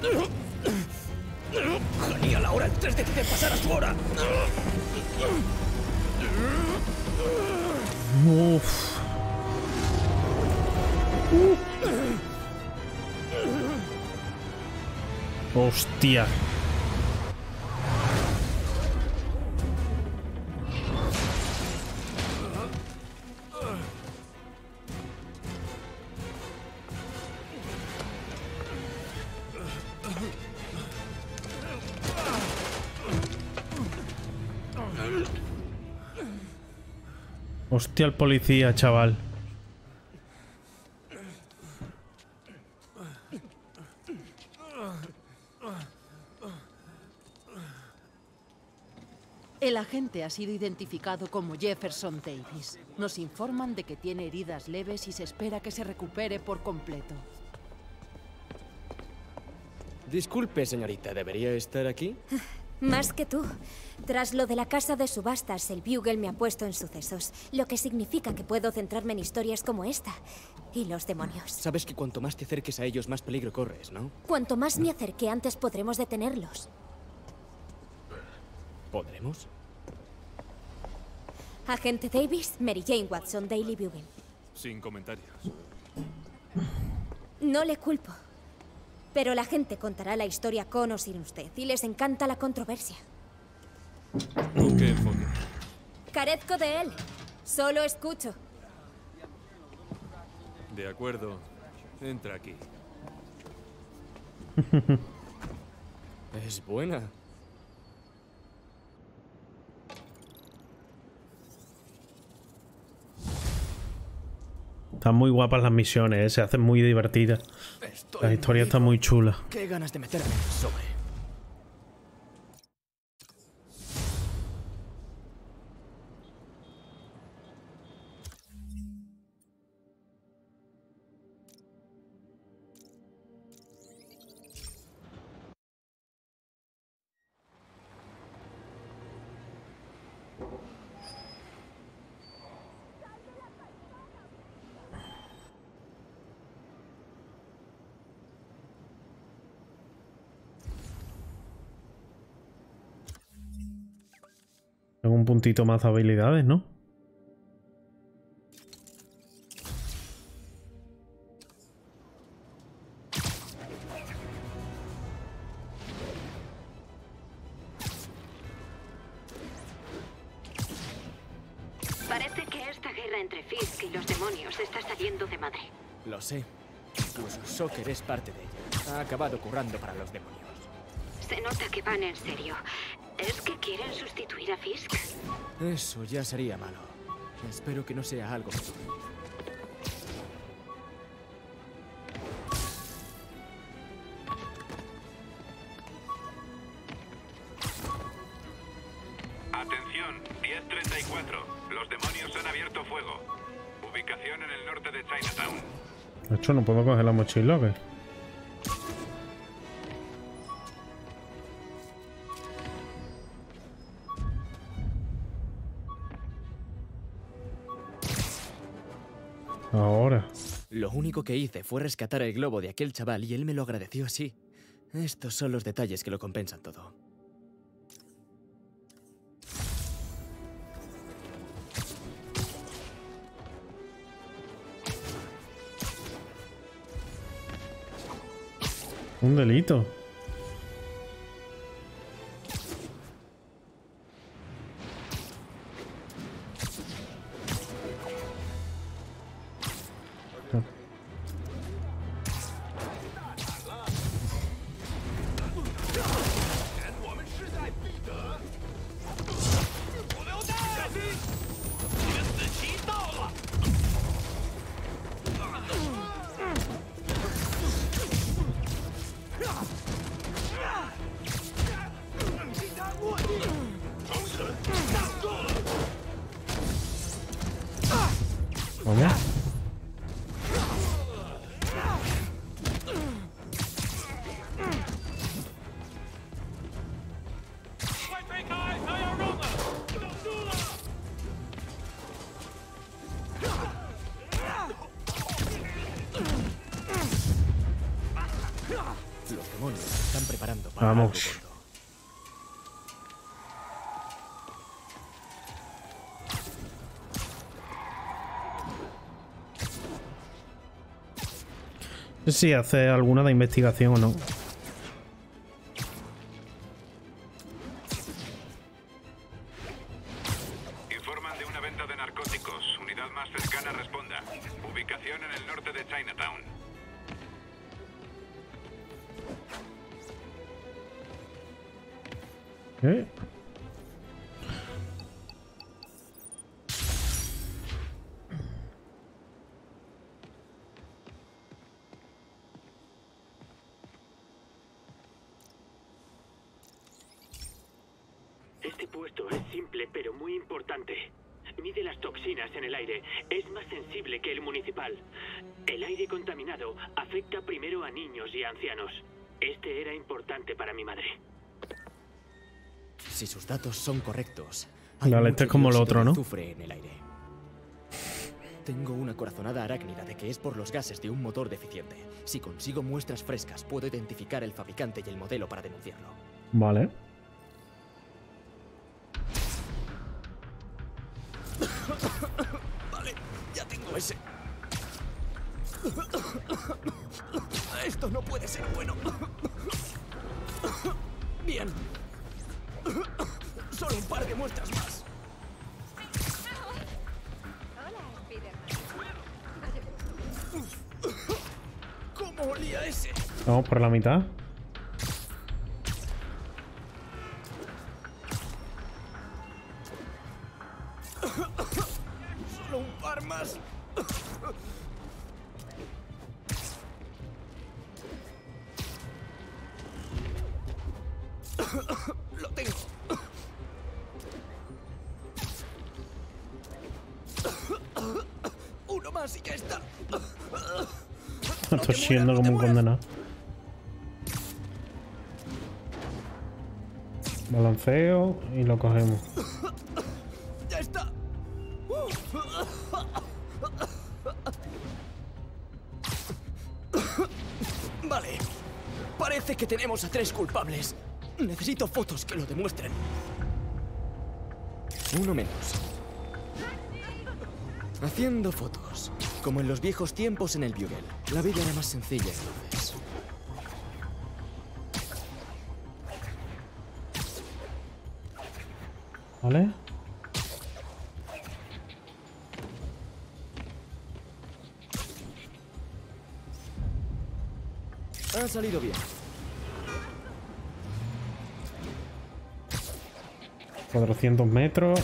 Genial, ahora antes de que te pasara su hora. Uf. Hostia. Hostia, el policía, chaval. El agente ha sido identificado como Jefferson Davis. Nos informan de que tiene heridas leves y se espera que se recupere por completo. Disculpe, señorita, ¿debería estar aquí? Más que tú. Tras lo de la casa de subastas, el Bugle me ha puesto en sucesos, lo que significa que puedo centrarme en historias como esta y los demonios. Sabes que cuanto más te acerques a ellos, más peligro corres, ¿no? Cuanto más me acerque, antes podremos detenerlos. ¿Podremos? Agente Davis, Mary Jane Watson, Daily Bugle. Sin comentarios. No le culpo. Pero la gente contará la historia con o sin usted, y les encanta la controversia. ¿Con qué enfoque? Carezco de él. Solo escucho. De acuerdo. Entra aquí. Es buena. Están muy guapas las misiones, ¿eh? se hacen muy divertidas. La historia está muy chula. Qué ganas de meterme en el sobre. Puntito más de habilidades, ¿no? Parece que esta guerra entre Fisk y los demonios está saliendo de madre. Lo sé. Incluso Shocker es parte de ella. Ha acabado currando para los demonios. Se nota que van en serio. ¿Es que quieren sustituir a Fisk? Eso ya sería malo. Espero que no sea algo. Atención, 1034. Los demonios han abierto fuego. Ubicación en el norte de Chinatown. De hecho, no puedo coger la mochila, ¿o qué? Único que hice fue rescatar el globo de aquel chaval y él me lo agradeció así. Estos son los detalles que lo compensan todo. Un delito. Vamos. si hace alguna de investigación o no. Son correctos. Vale, mucho este es como lo otro, ¿no? en el aire. Tengo una corazonada arácnida de que es por los gases de un motor deficiente. Si consigo muestras frescas, puedo identificar el fabricante y el modelo para denunciarlo. Vale. maldito ese. Esto no puede ser bueno. Bien. Solo un par de muestras más. ¿Cómo olía ese? Vamos por la mitad. Estoy siendo como un condenado. Balanceo y lo cogemos. Ya está. Vale. Parece que tenemos a tres culpables. Necesito fotos que lo demuestren. Uno menos. Haciendo fotos. Como en los viejos tiempos en el Bugle. La vida era más sencilla entonces. ¿Vale? Ha salido bien. Cuatrocientos metros.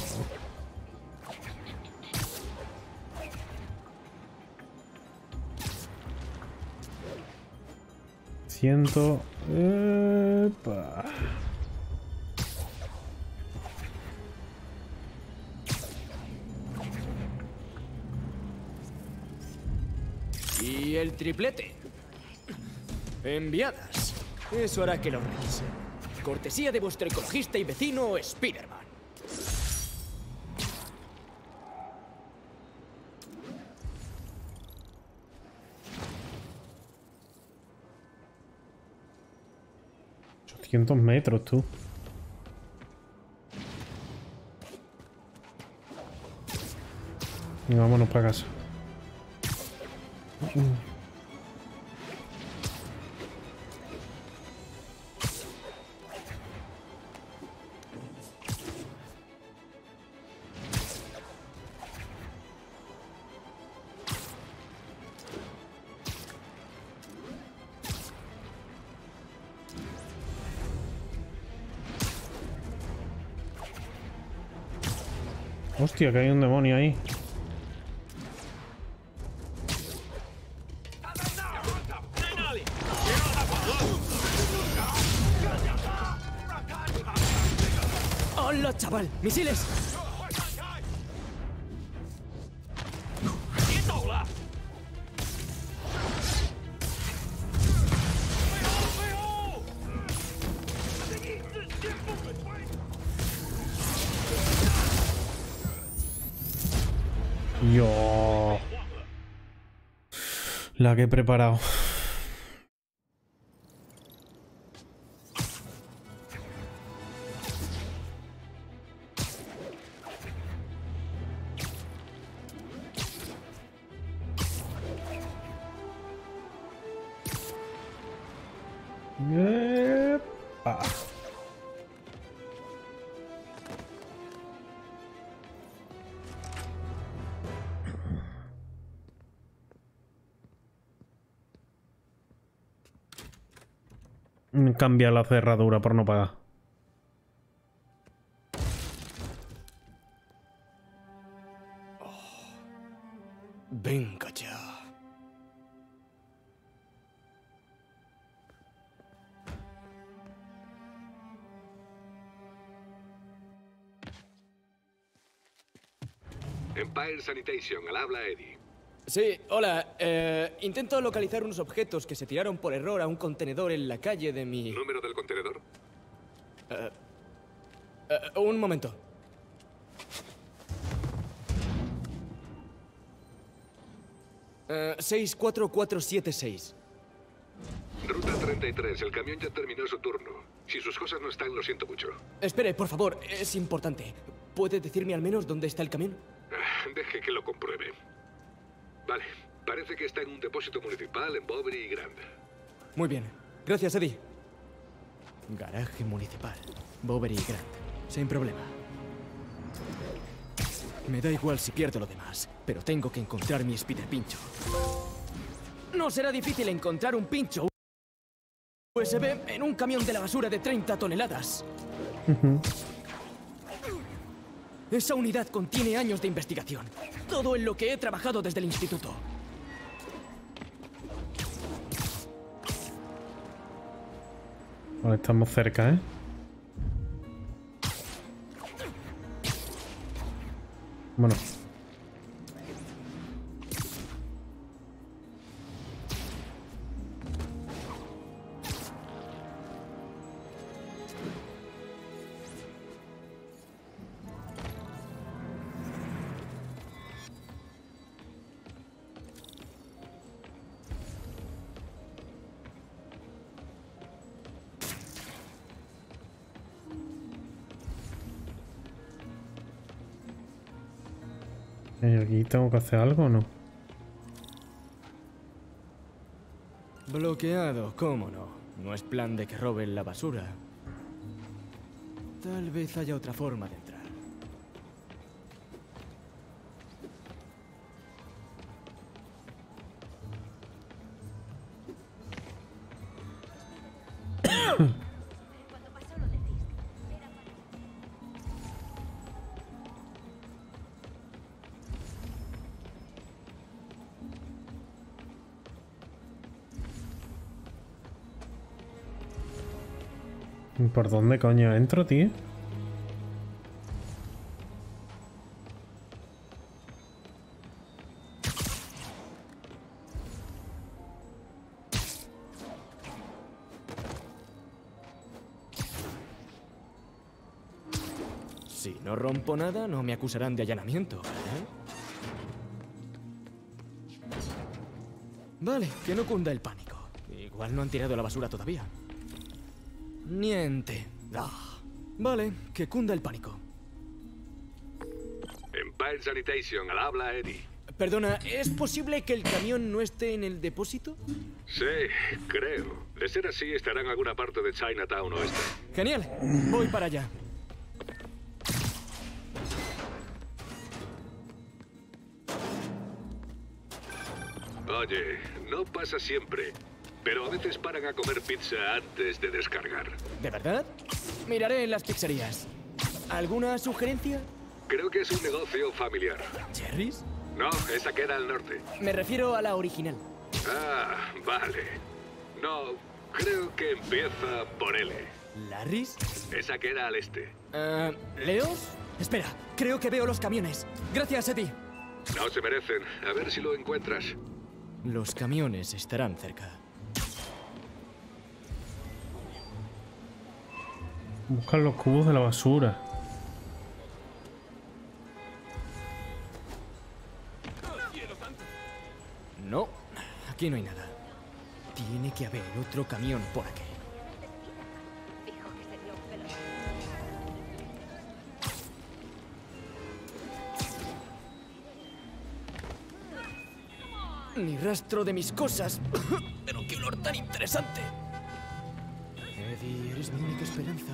Ciento. Epa. Y el triplete. Enviadas. Eso hará que lo revisen. Cortesía de vuestro ecologista y vecino Spiderman. Cientos metros, tú. Y vámonos para casa. Hostia, que hay un demonio ahí. ¡Hola, chaval! ¡Misiles! La que he preparado. Cambia la cerradura por no pagar. Venga ya. Empire Sanitation, al habla Eddie. Sí, hola. eh, intento localizar unos objetos que se tiraron por error a un contenedor en la calle de mi... ¿Número del contenedor? Eh, eh, un momento. Eh, 64476. Ruta 33, el camión ya terminó su turno. Si sus cosas no están, lo siento mucho. Espere, por favor, es importante. ¿Puede decirme al menos dónde está el camión? Ah, Deje que lo compruebe. Vale, parece que está en un depósito municipal en Bovary y Grand. Muy bien. Gracias, Eddie. Garaje municipal. Bowery y Grant. Sin problema. Me da igual si pierdo lo demás, pero tengo que encontrar mi Spider Pincho. No será difícil encontrar un pincho USB en un camión de la basura de 30 toneladas. Esa unidad contiene años de investigación. Todo en lo que he trabajado desde el instituto. Estamos cerca, ¿eh? Bueno. Tengo que hacer algo o no? Bloqueado, cómo no. No es plan de que roben la basura. Tal vez haya otra forma de. ¿Por dónde coño entro, tío? Si no rompo nada, no me acusarán de allanamiento, ¿eh? Vale, que no cunda el pánico. Igual no han tirado la basura todavía. Niente. Ah. Vale, que cunda el pánico. Empire Sanitation, al habla Eddie. Perdona, ¿es posible que el camión no esté en el depósito? Sí, creo. De ser así, estará en alguna parte de Chinatown oeste. Genial, voy para allá. Oye, no pasa siempre, pero a veces paran a comer pizza antes de descargar. ¿De verdad? Miraré en las pizzerías. ¿Alguna sugerencia? Creo que es un negocio familiar. ¿Jerry's? No, esa queda al norte. Me refiero a la original. Ah, vale. No, creo que empieza por L. ¿Larry's? Esa queda al este. Ah, ¿Leos? Espera, creo que veo los camiones. Gracias, Eddie. No se merecen. A ver si lo encuentras. Los camiones estarán cerca. Buscan los cubos de la basura. No, aquí no hay nada. Tiene que haber otro camión por aquí. Ni rastro de mis cosas. Pero qué olor tan interesante. Eddie, eres mi única esperanza.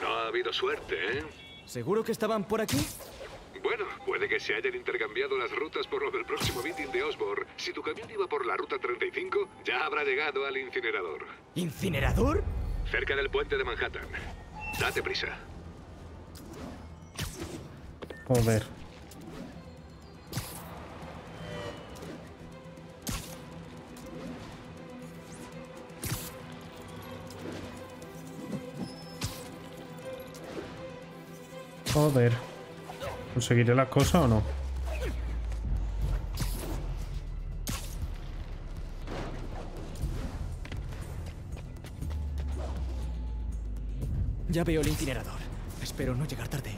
No ha habido suerte, ¿eh? ¿Seguro que estaban por aquí? Bueno, puede que se hayan intercambiado las rutas por lo del próximo meeting de Osborne. Si tu camión iba por la ruta 35, ya habrá llegado al incinerador. ¿Incinerador? Cerca del puente de Manhattan. Date prisa. Joder. Joder. ¿Conseguiré las cosas o no? Ya veo el incinerador. Espero no llegar tarde.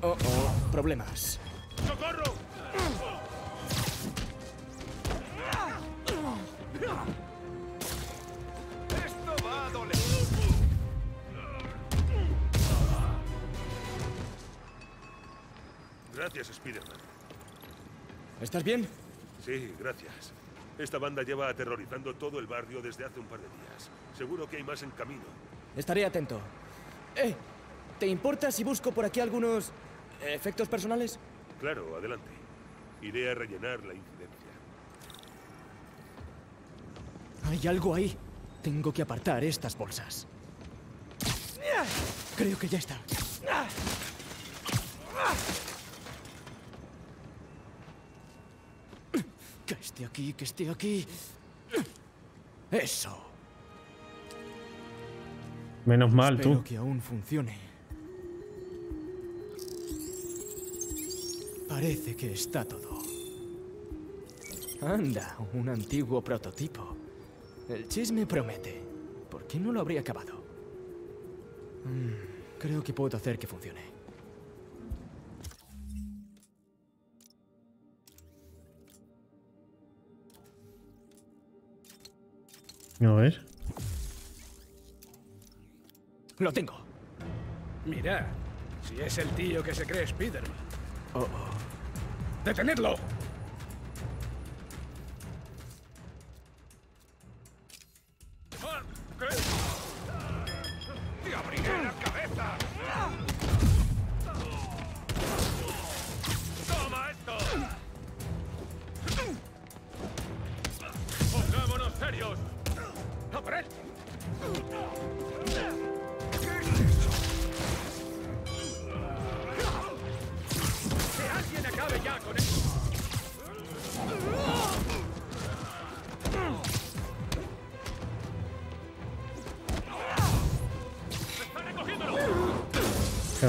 Oh, oh, problemas. ¿Estás bien? Sí, gracias. Esta banda lleva aterrorizando todo el barrio desde hace un par de días. Seguro que hay más en camino. Estaré atento. Eh, ¿te importa si busco por aquí algunos efectos personales? Claro, adelante. Iré a rellenar la incidencia. Hay algo ahí. Tengo que apartar estas bolsas. Creo que ya está. Que esté aquí, que esté aquí. Eso. Menos mal, Espero tú. que aún funcione. Parece que está todo. Anda, un antiguo prototipo. El chisme promete. ¿Por qué no lo habría acabado? Mm, creo que puedo hacer que funcione. A ver. Lo tengo. Mira, si es el tío que se cree Spiderman. Oh, oh. ¡Detenedlo!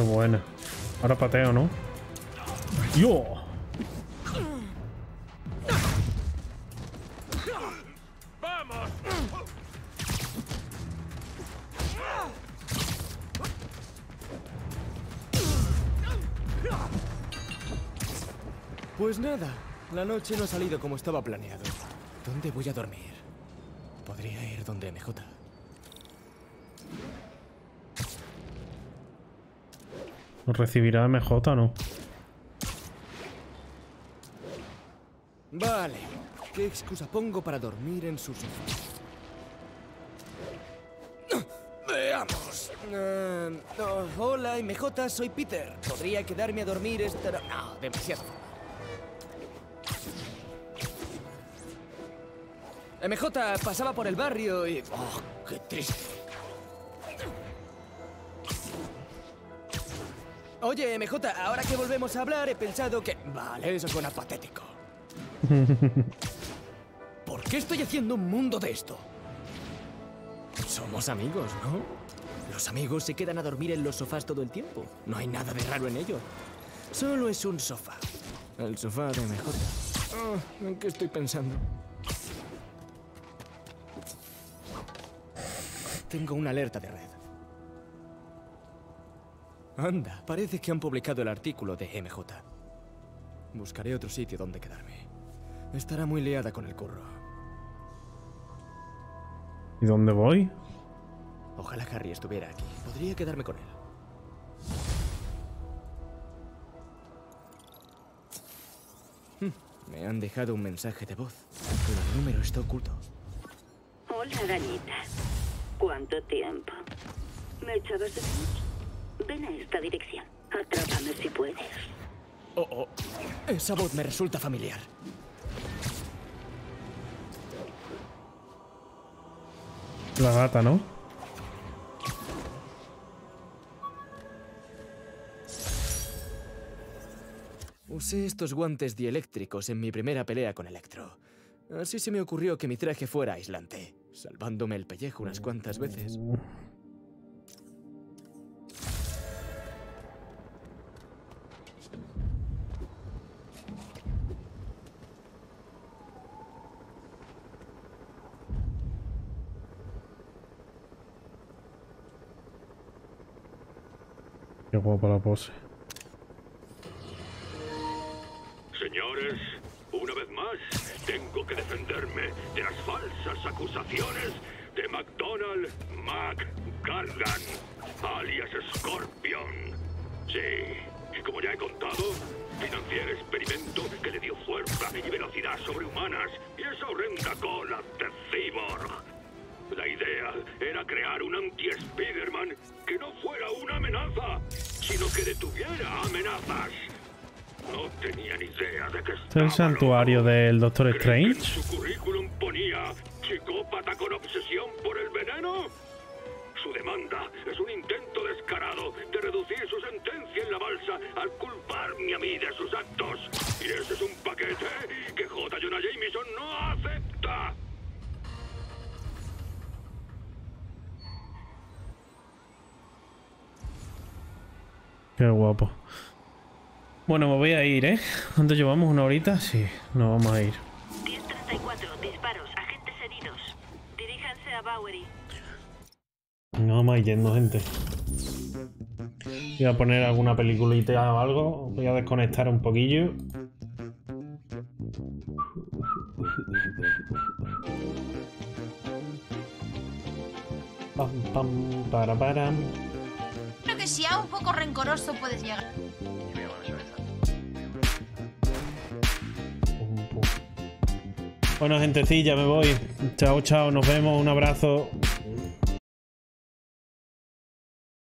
Buena. Ahora pateo, ¿no? ¡Yo! ¡Vamos! Pues nada, la noche no ha salido como estaba planeado. ¿Dónde voy a dormir? Podría ir donde MJ. ¿Nos recibirá MJ o no? Vale. ¿Qué excusa pongo para dormir en su sofá? Veamos. Eh, oh, hola, MJ, soy Peter. ¿Podría quedarme a dormir esta no- No, demasiado. MJ pasaba por el barrio y... Oh, qué triste. Oye, MJ, ahora que volvemos a hablar he pensado que... Vale, eso suena patético. ¿Por qué estoy haciendo un mundo de esto? Somos amigos, ¿no? Los amigos se quedan a dormir en los sofás todo el tiempo. No hay nada de raro en ello. Solo es un sofá. El sofá de MJ. Oh, ¿En qué estoy pensando? Tengo una alerta de red. Anda, parece que han publicado el artículo de MJ. Buscaré otro sitio donde quedarme. Estará muy liada con el curro. ¿Y dónde voy? Ojalá Harry estuviera aquí. Podría quedarme con él. Hmm, Me han dejado un mensaje de voz, pero el número está oculto. Hola, Arañita. ¿Cuánto tiempo? ¿Me echabas de menos? Ven a esta dirección. Atrápame si puedes. Oh, oh. Esa voz me resulta familiar. La gata, ¿no? Usé estos guantes dieléctricos en mi primera pelea con Electro. Así se me ocurrió que mi traje fuera aislante, salvándome el pellejo unas cuantas veces. Qué guapa la pose. Señores, una vez más, tengo que defenderme de las falsas acusaciones de McDonald McGargan, alias Scorpion. Sí, y como ya he contado, financié el experimento que le dio fuerza y velocidad sobrehumanas y esa horrenda cola de cyborg. La idea era crear un anti-Spiderman que no fuera una amenaza, sino que detuviera amenazas. No tenía ni idea de que ¿Este es el santuario del Doctor Strange? su currículum ponía psicópata con obsesión por el veneno. Su demanda es un intento descarado de reducir su sentencia en la balsa al culparme a mí de sus actos. Y ese es un paquete que J. Jonah Jameson no acepta. Qué guapo. Bueno, me voy a ir, ¿eh? ¿Cuánto llevamos? ¿Una horita? Sí, nos vamos a ir. 1034, disparos, agentes heridos. Diríjanse a Bowery. No vamos a ir yendo, gente. Voy a poner alguna peliculita o algo. Voy a desconectar un poquillo. Pam, pam, para, para. Si a un poco rencoroso puedes llegar. Bueno, gentecilla, me voy. Chao, chao, nos vemos. Un abrazo.